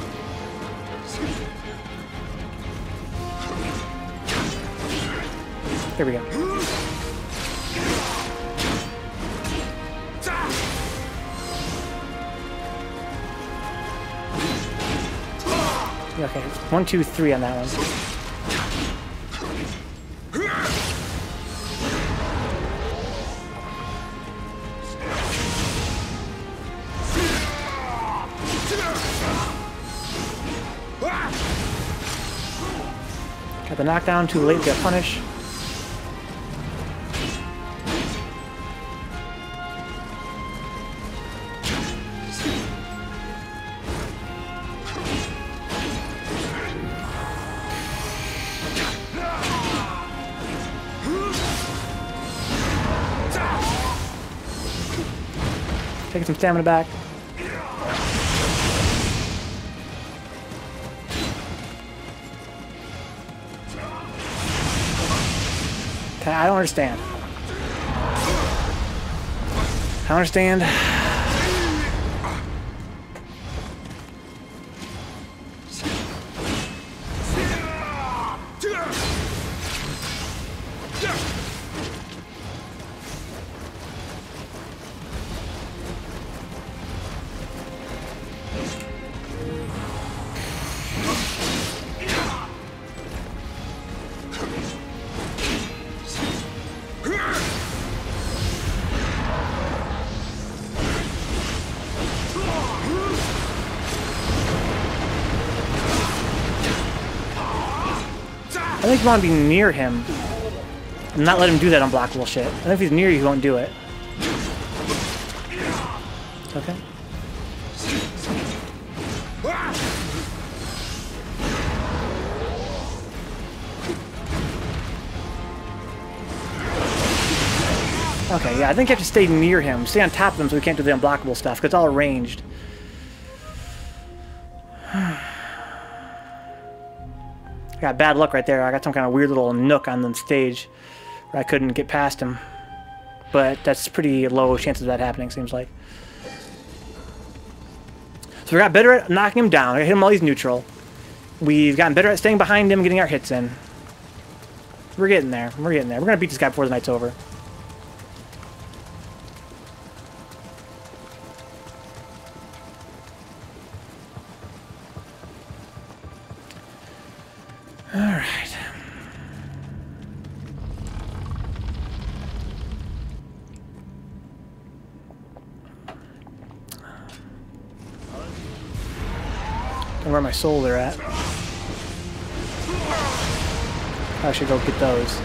There we go. Okay, one, two, three on that one. Got the knockdown, too late to get stamina back. I don't understand. I don't understand. I think you want to be near him. And not let him do that unblockable shit. I think if he's near you, he won't do it. Okay. Okay, yeah, I think you have to stay near him. Stay on top of him so we can't do the unblockable stuff, because it's all ranged. Got bad luck right there. I got some kind of weird little nook on the stage where I couldn't get past him. But that's pretty low chances of that happening, seems like. So we got better at knocking him down. I hit him while he's neutral. We've gotten better at staying behind him, getting our hits in. We're getting there. We're getting there. We're going to beat this guy before the night's over. And they're at. I should go get those.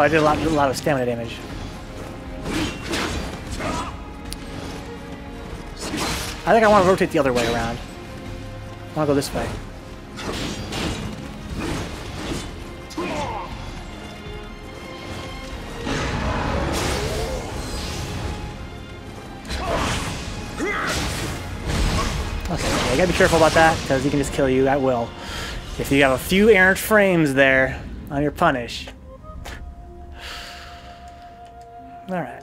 I did a lot, a lot of stamina damage. I think I want to rotate the other way around. I want to go this way. Okay, you gotta be careful about that, because he can just kill you at will. If you have a few errant frames there on your punish. Alright.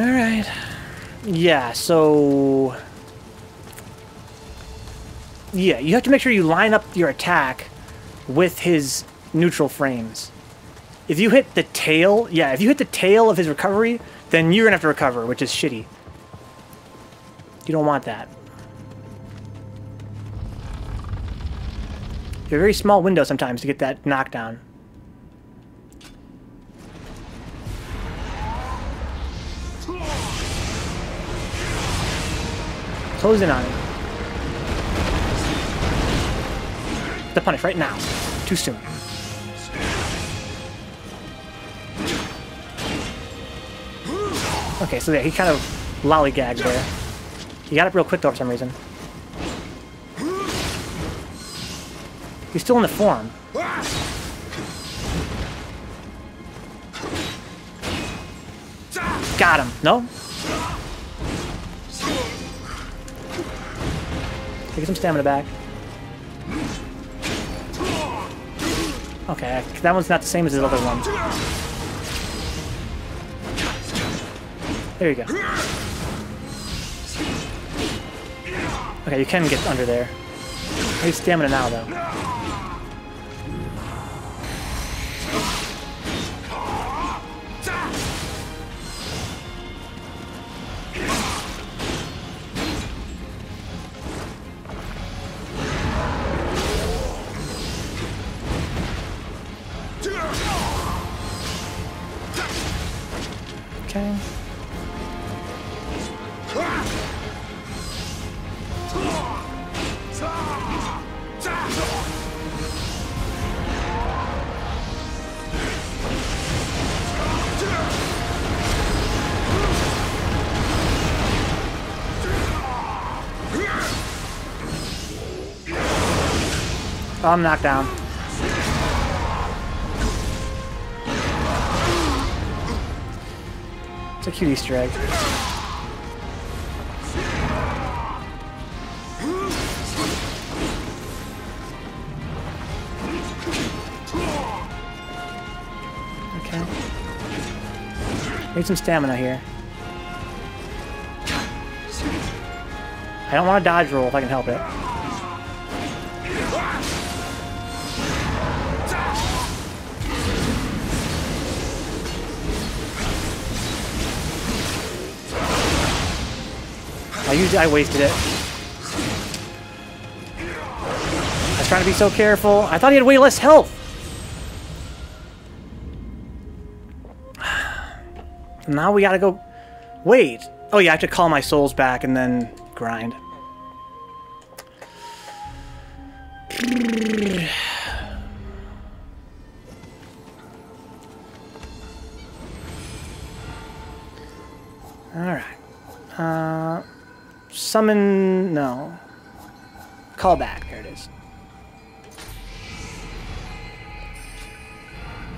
Alright. Yeah, so... Yeah, you have to make sure you line up your attack with his neutral frames. If you hit the tail, yeah, if you hit the tail of his recovery, then you're gonna have to recover, which is shitty. You don't want that. You have a very small window sometimes to get that knockdown. Close in on him. The punish right now. Too soon. Okay, so yeah, he kind of lollygagged there. He got up real quick though for some reason. He's still in the form. Got him. No? Get some stamina back. Okay, that one's not the same as the other one. There you go. Okay, you can get under there. I need stamina now, though. Oh, I'm knocked down. It's a cute Easter egg. Okay. Need some stamina here. I don't want to dodge roll if I can help it. I wasted it. I was trying to be so careful. I thought he had way less health. (sighs) Now we gotta go... Wait. Oh yeah, I have to call my souls back and then grind. Summon... no. Call back. There it is.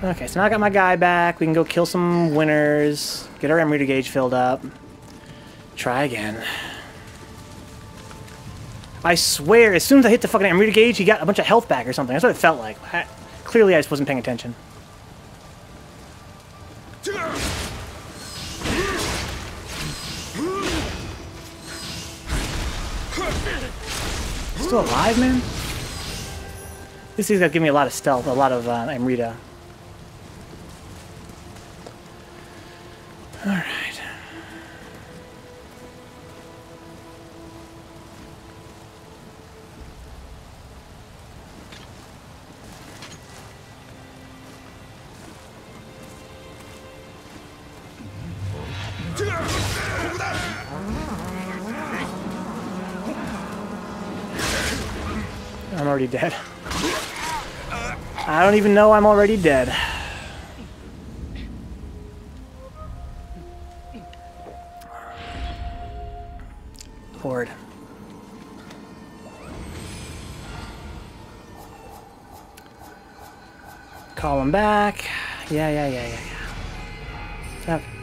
Okay, so now I got my guy back. We can go kill some winners. Get our Amrita gauge filled up. Try again. I swear, as soon as I hit the fucking Amrita gauge, he got a bunch of health back or something. That's what it felt like. I, clearly, I just wasn't paying attention. Still alive, man? This thing's gonna give me a lot of stealth, a lot of uh, Amrita. Alright. Dead. I don't even know I'm already dead. Lord. Call him back. Yeah, yeah, yeah, yeah, yeah. Okay.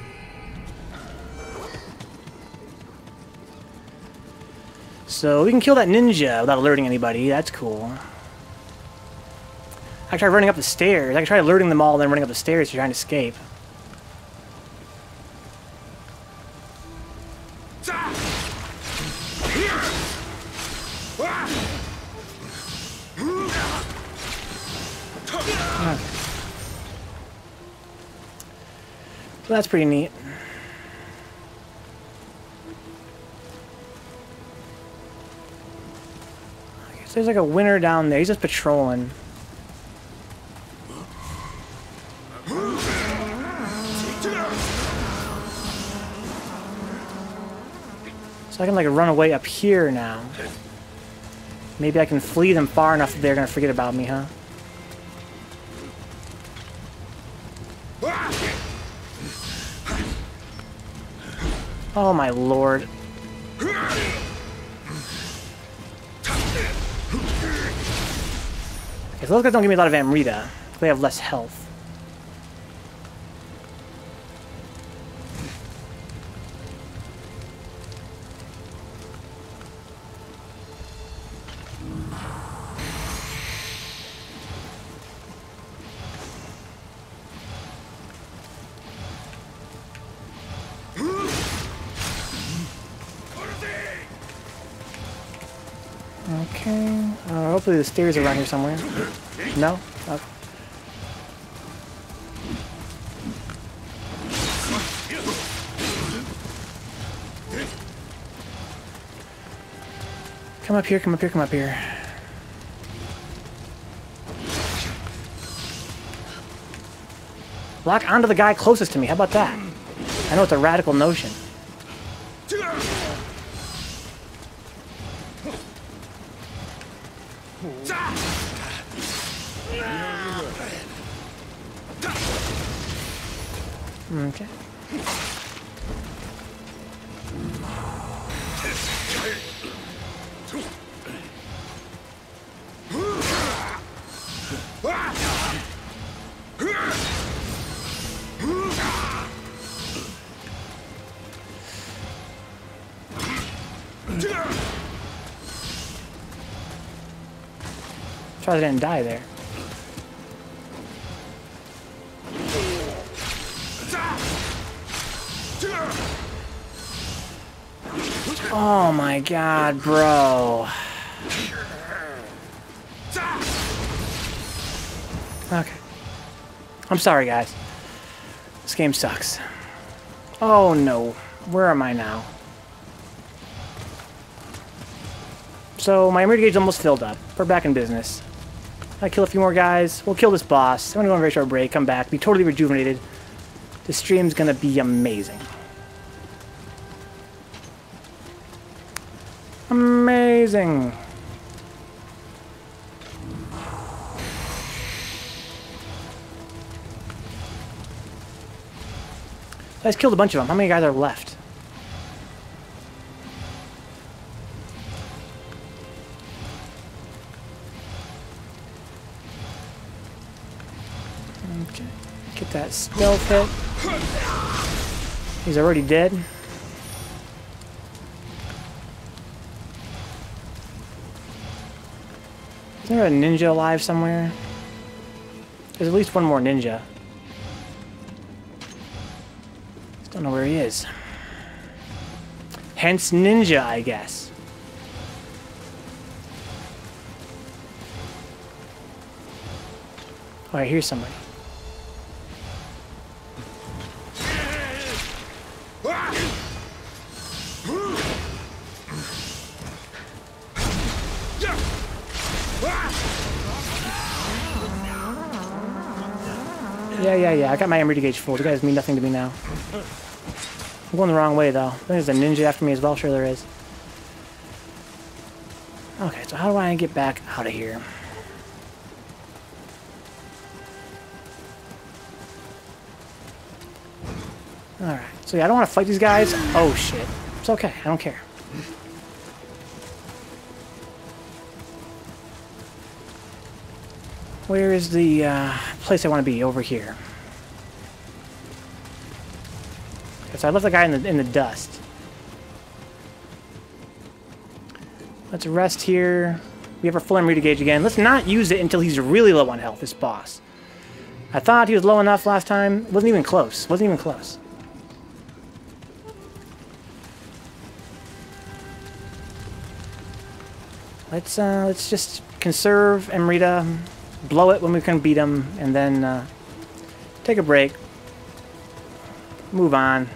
So we can kill that ninja without alerting anybody. That's cool. I can try running up the stairs. I can try alerting them all and then running up the stairs to try and escape. So that's pretty neat. Like a winner down there. He's just patrolling. So I can like run away up here now. Maybe I can flee them far enough that they're gonna forget about me, huh? Oh my lord. So those guys don't give me a lot of Amrita. They have less health. The stairs around here somewhere. No? Okay. Come up here, come up here, come up here. Lock onto the guy closest to me. How about that? I know it's a radical notion. Try I didn't die there. Oh my god, bro. Okay. I'm sorry, guys. This game sucks. Oh no. Where am I now? So, my emergency gauge almost filled up. We're back in business. I kill a few more guys. We'll kill this boss. I'm gonna go on a very short break, come back, be totally rejuvenated. The stream's gonna be amazing. Amazing. (sighs) I just killed a bunch of them. How many guys are left? Stealth hit. He's already dead. Is there a ninja alive somewhere? There's at least one more ninja. Just don't know where he is. Hence ninja, I guess. Alright, here's somebody. Got my Amrita gauge full. You guys mean nothing to me now. I'm going the wrong way, though. There's a ninja after me as well. Sure there is. Okay, so how do I get back out of here? Alright, so yeah, I don't want to fight these guys. Oh, shit. It's okay. I don't care. Where is the uh, place I want to be? Over here. So I left the guy in the in the dust. Let's rest here. We have our full Amrita gauge again. Let's not use it until he's really low on health, this boss. I thought he was low enough last time. Wasn't even close. Wasn't even close. Let's uh, let's just conserve Amrita, blow it when we can beat him, and then uh, take a break. Move on.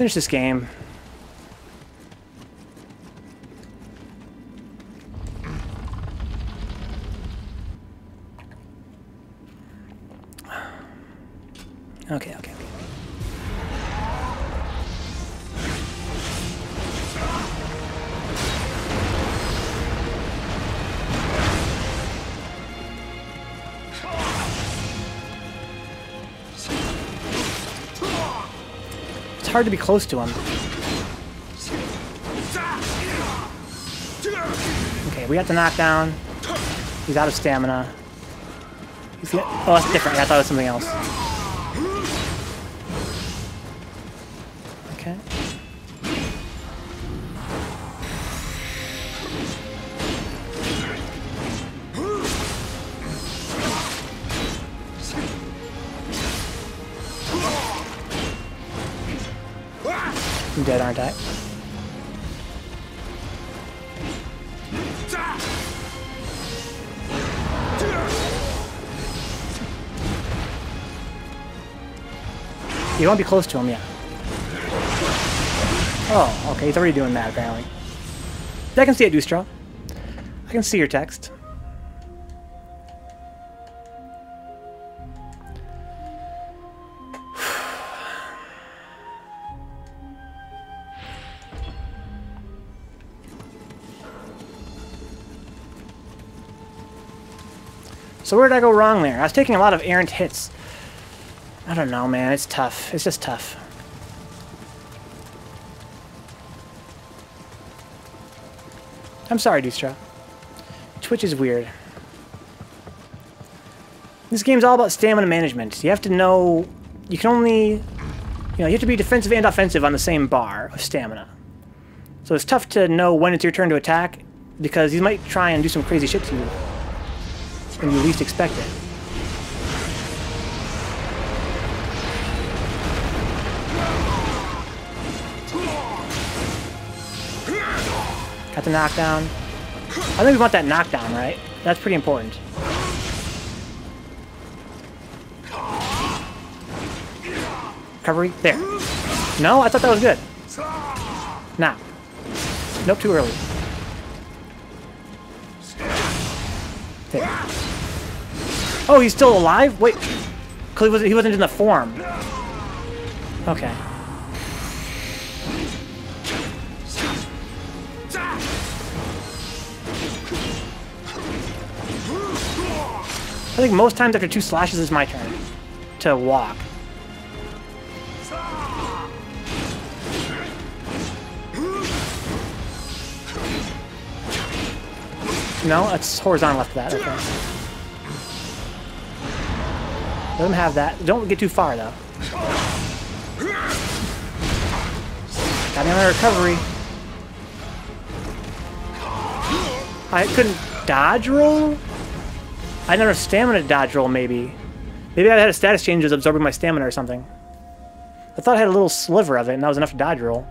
Finish this game. Okay, hard to be close to him. Okay, we got the knockdown. He's out of stamina. Oh, that's different. I thought it was something else. You don't be close to him yet. Oh, okay, he's already doing that, apparently. I can see it, Dustra. I can see your text. (sighs) So where did I go wrong there? I was taking a lot of errant hits. I don't know, man. It's tough. It's just tough. I'm sorry, Dustra. Twitch is weird. This game's all about stamina management. You have to know... You can only... You know, you have to be defensive and offensive on the same bar of stamina. So it's tough to know when it's your turn to attack, because he might try and do some crazy shit to you when you least expect it. The knockdown. I think we want that knockdown, right? That's pretty important. Recovery? There. No? I thought that was good. Now. Nope, too early. There. Oh, he's still alive? Wait. He wasn't, he wasn't in the form. Okay. I think most times after two slashes is my turn to walk. No, it's horizontal after that. Okay. Let him have that. Don't get too far though. Got him on recovery. I couldn't dodge roll? I never stamina dodge roll, maybe. Maybe I had a status change that's absorbing my stamina or something. I thought I had a little sliver of it, and that was enough to dodge roll.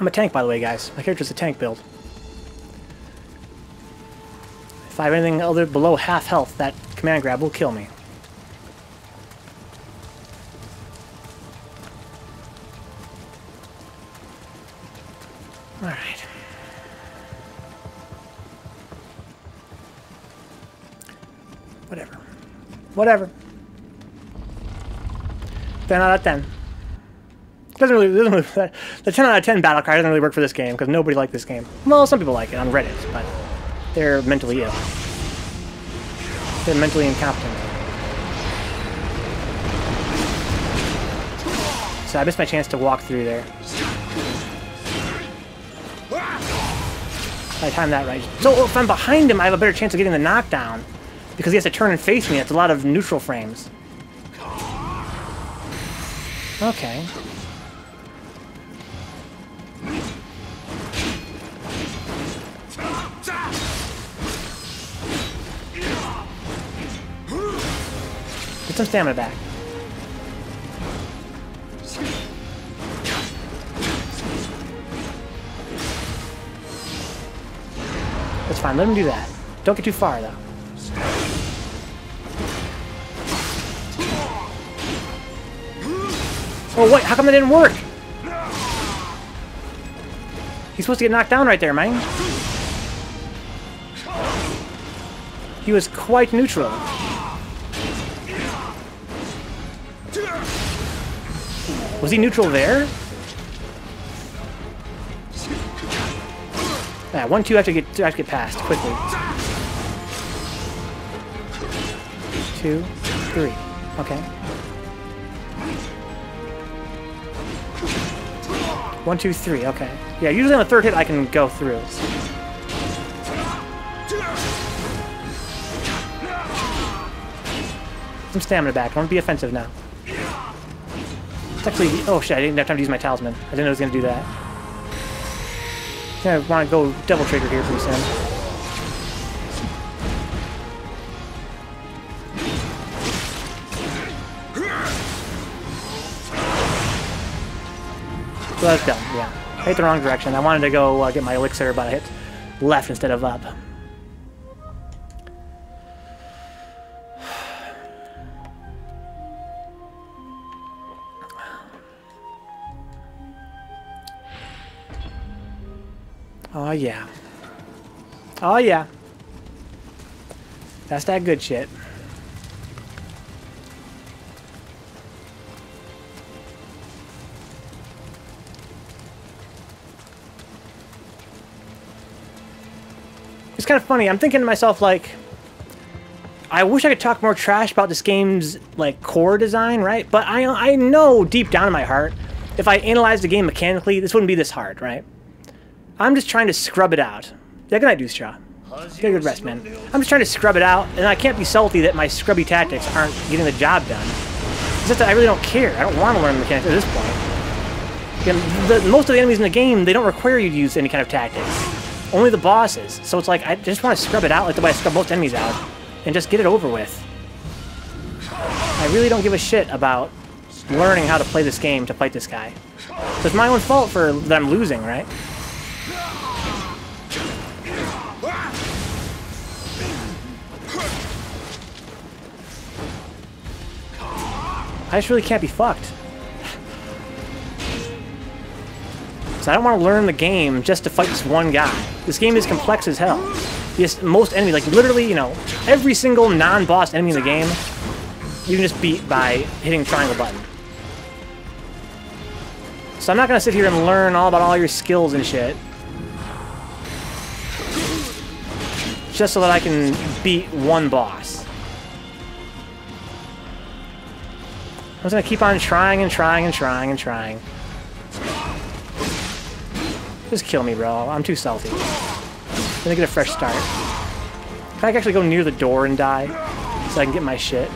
I'm a tank, by the way, guys. My character's a tank build. If I have anything other below half health, that command grab will kill me. Alright. Whatever. Whatever. 10 out of 10. Doesn't really, doesn't really (laughs) the 10 out of 10 battle card doesn't really work for this game because nobody liked this game. Well, some people like it on Reddit, but they're mentally ill. They're mentally incompetent. So I missed my chance to walk through there. I timed that right. So if I'm behind him, I have a better chance of getting the knockdown. Because he has to turn and face me. It's a lot of neutral frames. Okay. Get some stamina back. That's fine, let him do that. Don't get too far, though. Oh, wait, how come that didn't work? He's supposed to get knocked down right there, man. He was quite neutral. Was he neutral there? Yeah, one, two, I have to get, have to get past quickly. Two, three. Okay. One, two, three. Okay. Yeah, usually on the third hit I can go through. Some stamina back. I want to be offensive now. It's actually... Oh shit, I didn't have time to use my talisman. I didn't know I was going to do that. I kinda want to go double trigger here pretty soon. So that's done, yeah. I hit the wrong direction. I wanted to go uh, get my elixir, but I hit left instead of up. Oh, yeah. Oh, yeah. That's that good shit. It's kind of funny. I'm thinking to myself, like, I wish I could talk more trash about this game's, like, core design, right? But I, I know deep down in my heart, if I analyzed the game mechanically, this wouldn't be this hard, right? I'm just trying to scrub it out. Yeah, good night, Deucestraw. Get a good rest, man. I'm just trying to scrub it out, and I can't be salty that my scrubby tactics aren't getting the job done. It's just that I really don't care. I don't want to learn mechanics at this point. Again, the, most of the enemies in the game, they don't require you to use any kind of tactics. Only the bosses. So it's like, I just want to scrub it out like the way I scrub most enemies out. And just get it over with. I really don't give a shit about learning how to play this game to fight this guy. So it's my own fault for that I'm losing, right? I just really can't be fucked. So I don't want to learn the game just to fight this one guy. This game is complex as hell. Yes, most enemies, like literally, you know, every single non-boss enemy in the game, you can just beat by hitting triangle button. So I'm not gonna sit here and learn all about all your skills and shit. Just so that I can beat one boss. I'm just gonna keep on trying and trying and trying and trying. Just kill me, bro. I'm too salty. Let me get a fresh start. Can I actually go near the door and die? So I can get my shit?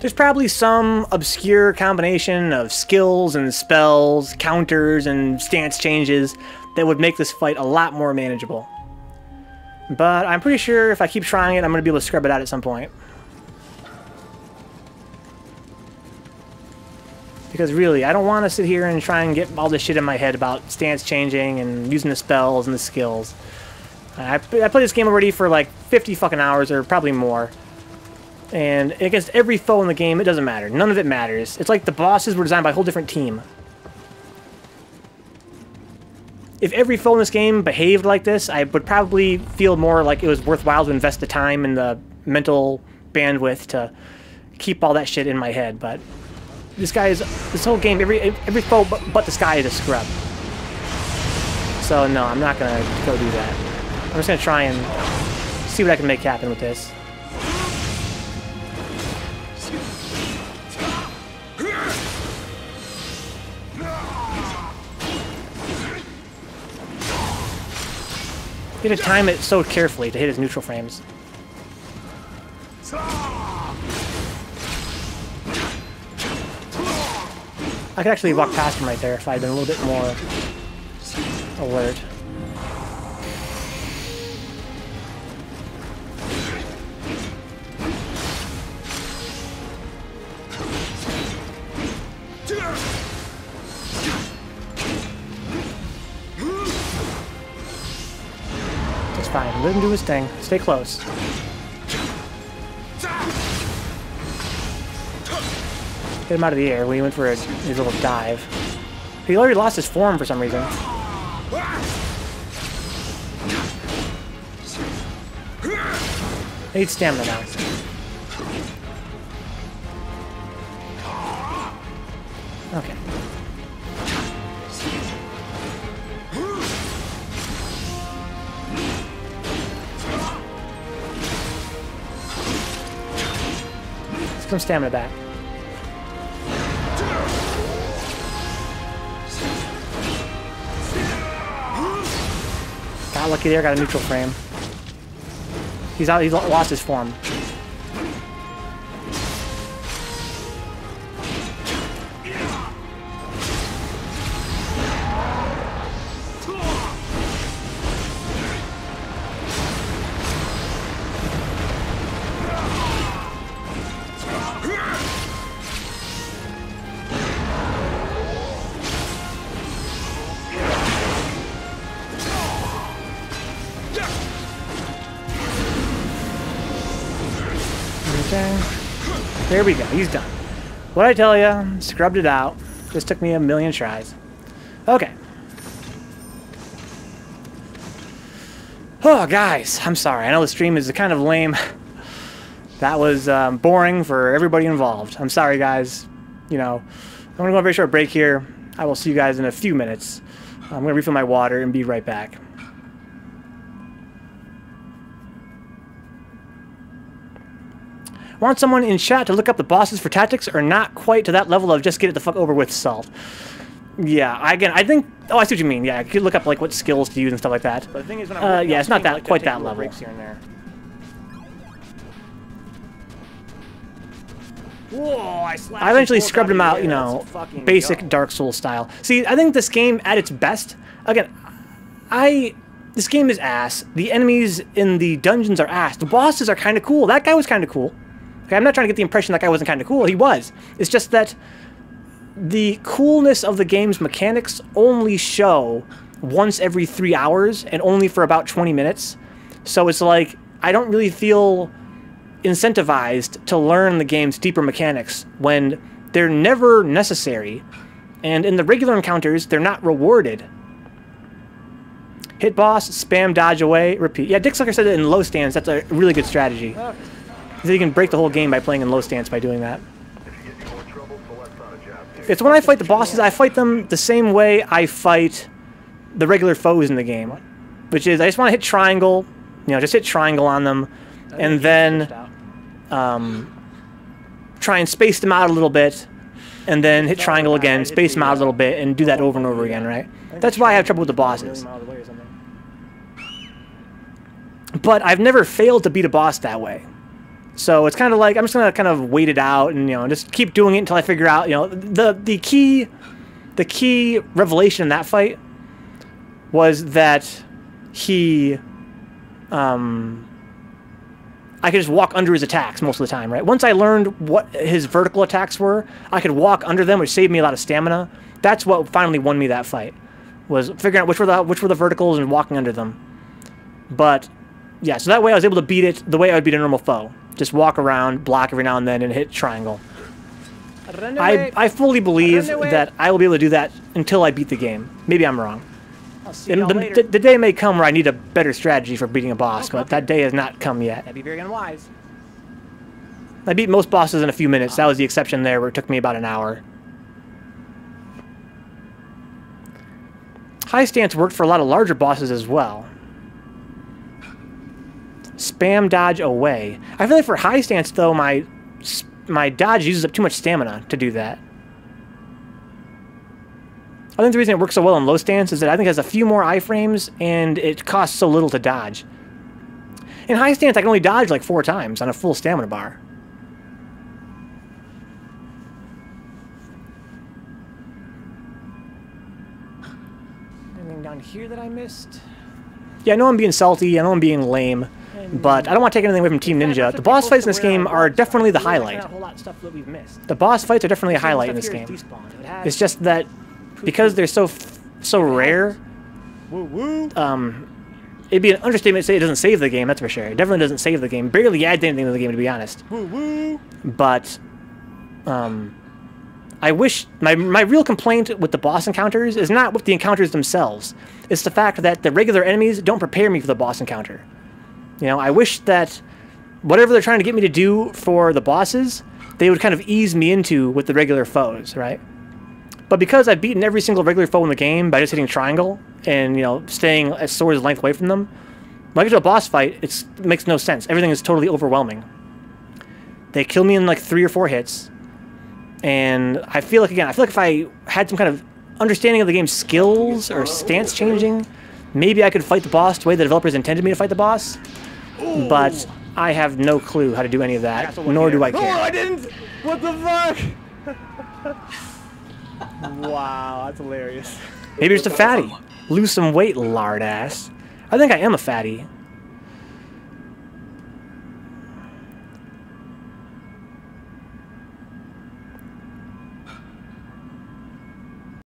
There's probably some obscure combination of skills and spells, counters, and stance changes that would make this fight a lot more manageable. But I'm pretty sure if I keep trying it, I'm going to be able to scrub it out at some point. Because really, I don't want to sit here and try and get all this shit in my head about stance changing and using the spells and the skills. I, I played this game already for like 50 fucking hours or probably more. And against every foe in the game, it doesn't matter. None of it matters. It's like the bosses were designed by a whole different team. If every foe in this game behaved like this, I would probably feel more like it was worthwhile to invest the time and the mental bandwidth to keep all that shit in my head, but this guy is this whole game every every foe but, but this guy is a scrub. So no, I'm not gonna go do that. I'm just gonna try and see what I can make happen with this. You have to time it so carefully to hit his neutral frames. I could actually walk past him right there if I had been a little bit more alert. Fine. Let him do his thing. Stay close. Get him out of the air We went for his little dive. He already lost his form for some reason. I need stamina now. Let's come stamina back. Got lucky there, got a neutral frame. He's out, he's lost his form. He's done. What I tell you, scrubbed it out. Just took me a million tries. Okay. Oh, guys, I'm sorry. I know the stream is kind of lame. That was um, boring for everybody involved. I'm sorry, guys. You know, I'm going to go on a very short break here. I will see you guys in a few minutes. I'm going to refill my water and be right back. Want someone in chat to look up the bosses for tactics or not quite to that level of just get it the fuck over with salt? Yeah, I again, I think... Oh, I see what you mean. Yeah, you could look up, like, what skills to use and stuff like that. But the thing is, when I'm Uh, yeah, it's not that- like quite that level. breaks here and there. Whoa, I I eventually scrubbed him out, you know, basic Dark Souls style. See, I think this game at its best, again, I this game is ass. The enemies in the dungeons are ass. The bosses are kind of cool. That guy was kind of cool. Okay, I'm not trying to get the impression that guy wasn't kind of cool. He was. It's just that the coolness of the game's mechanics only show once every three hours and only for about 20 minutes. So it's like I don't really feel incentivized to learn the game's deeper mechanics when they're never necessary, and in the regular encounters, they're not rewarded. Hit boss, spam dodge away, repeat. Yeah, Dick Sucker said it in low stance. That's a really good strategy. So you can break the whole game by playing in low stance by doing that. It's when I fight the bosses, I fight them the same way I fight the regular foes in the game, which is I just want to hit triangle, you know, just hit triangle on them, and then um, try and space them out a little bit, and then hit triangle again, space them out a little bit, and do that over and over again, right? That's why I have trouble with the bosses. But I've never failed to beat a boss that way. So it's kind of like I'm just gonna kind of wait it out and you know just keep doing it until I figure out you know the the key the key revelation in that fight was that he um I could just walk under his attacks most of the time, right? Once I learned what his vertical attacks were, I could walk under them, which saved me a lot of stamina. That's what finally won me that fight, was figuring out which were the which were the verticals and walking under them. But yeah, so that way I was able to beat it the way I would beat a normal foe. Just walk around, block every now and then, and hit triangle. I. I fully believe that I will be able to do that until I beat the game. Maybe I'm wrong. I'll see And y'all the, the, the day may come where I need a better strategy for beating a boss, Oh, but that day has not come yet. That'd be very unwise. I beat most bosses in a few minutes. Ah. That was the exception there, where it took me about an hour. High stance worked for a lot of larger bosses as well. Spam dodge away. I feel like for high stance though, my my dodge uses up too much stamina to do that. I think the reason it works so well in low stance is that I think it has a few more iframes and it costs so little to dodge. In high stance, I can only dodge like four times on a full stamina bar. Anything down here that I missed? Yeah, I know I'm being salty, I know I'm being lame, but I don't want to take anything away from Team Ninja. The boss fights in this game are definitely the highlight. The boss fights are definitely a highlight in this game. It's just that because they're so so rare, um, it'd be an understatement to say it doesn't save the game. That's for sure. It definitely doesn't save the game. Barely adds anything to the game, to be honest. But, um, I wish my my real complaint with the boss encounters is not with the encounters themselves. It's the fact that the regular enemies don't prepare me for the boss encounter. You know, I wish that whatever they're trying to get me to do for the bosses, they would kind of ease me into with the regular foes, right? But because I've beaten every single regular foe in the game by just hitting triangle and you know staying a sword's length away from them, when I get to a boss fight, it's, it makes no sense. Everything is totally overwhelming. They kill me in like three or four hits, and I feel like again, I feel like if I had some kind of understanding of the game's skills or stance changing, maybe I could fight the boss the way the developers intended me to fight the boss. But I have no clue how to do any of that, nor do I No, care. I didn't. What the fuck? (laughs) wow, that's hilarious. Maybe just a fatty. Lose some weight, lard ass. I think I am a fatty.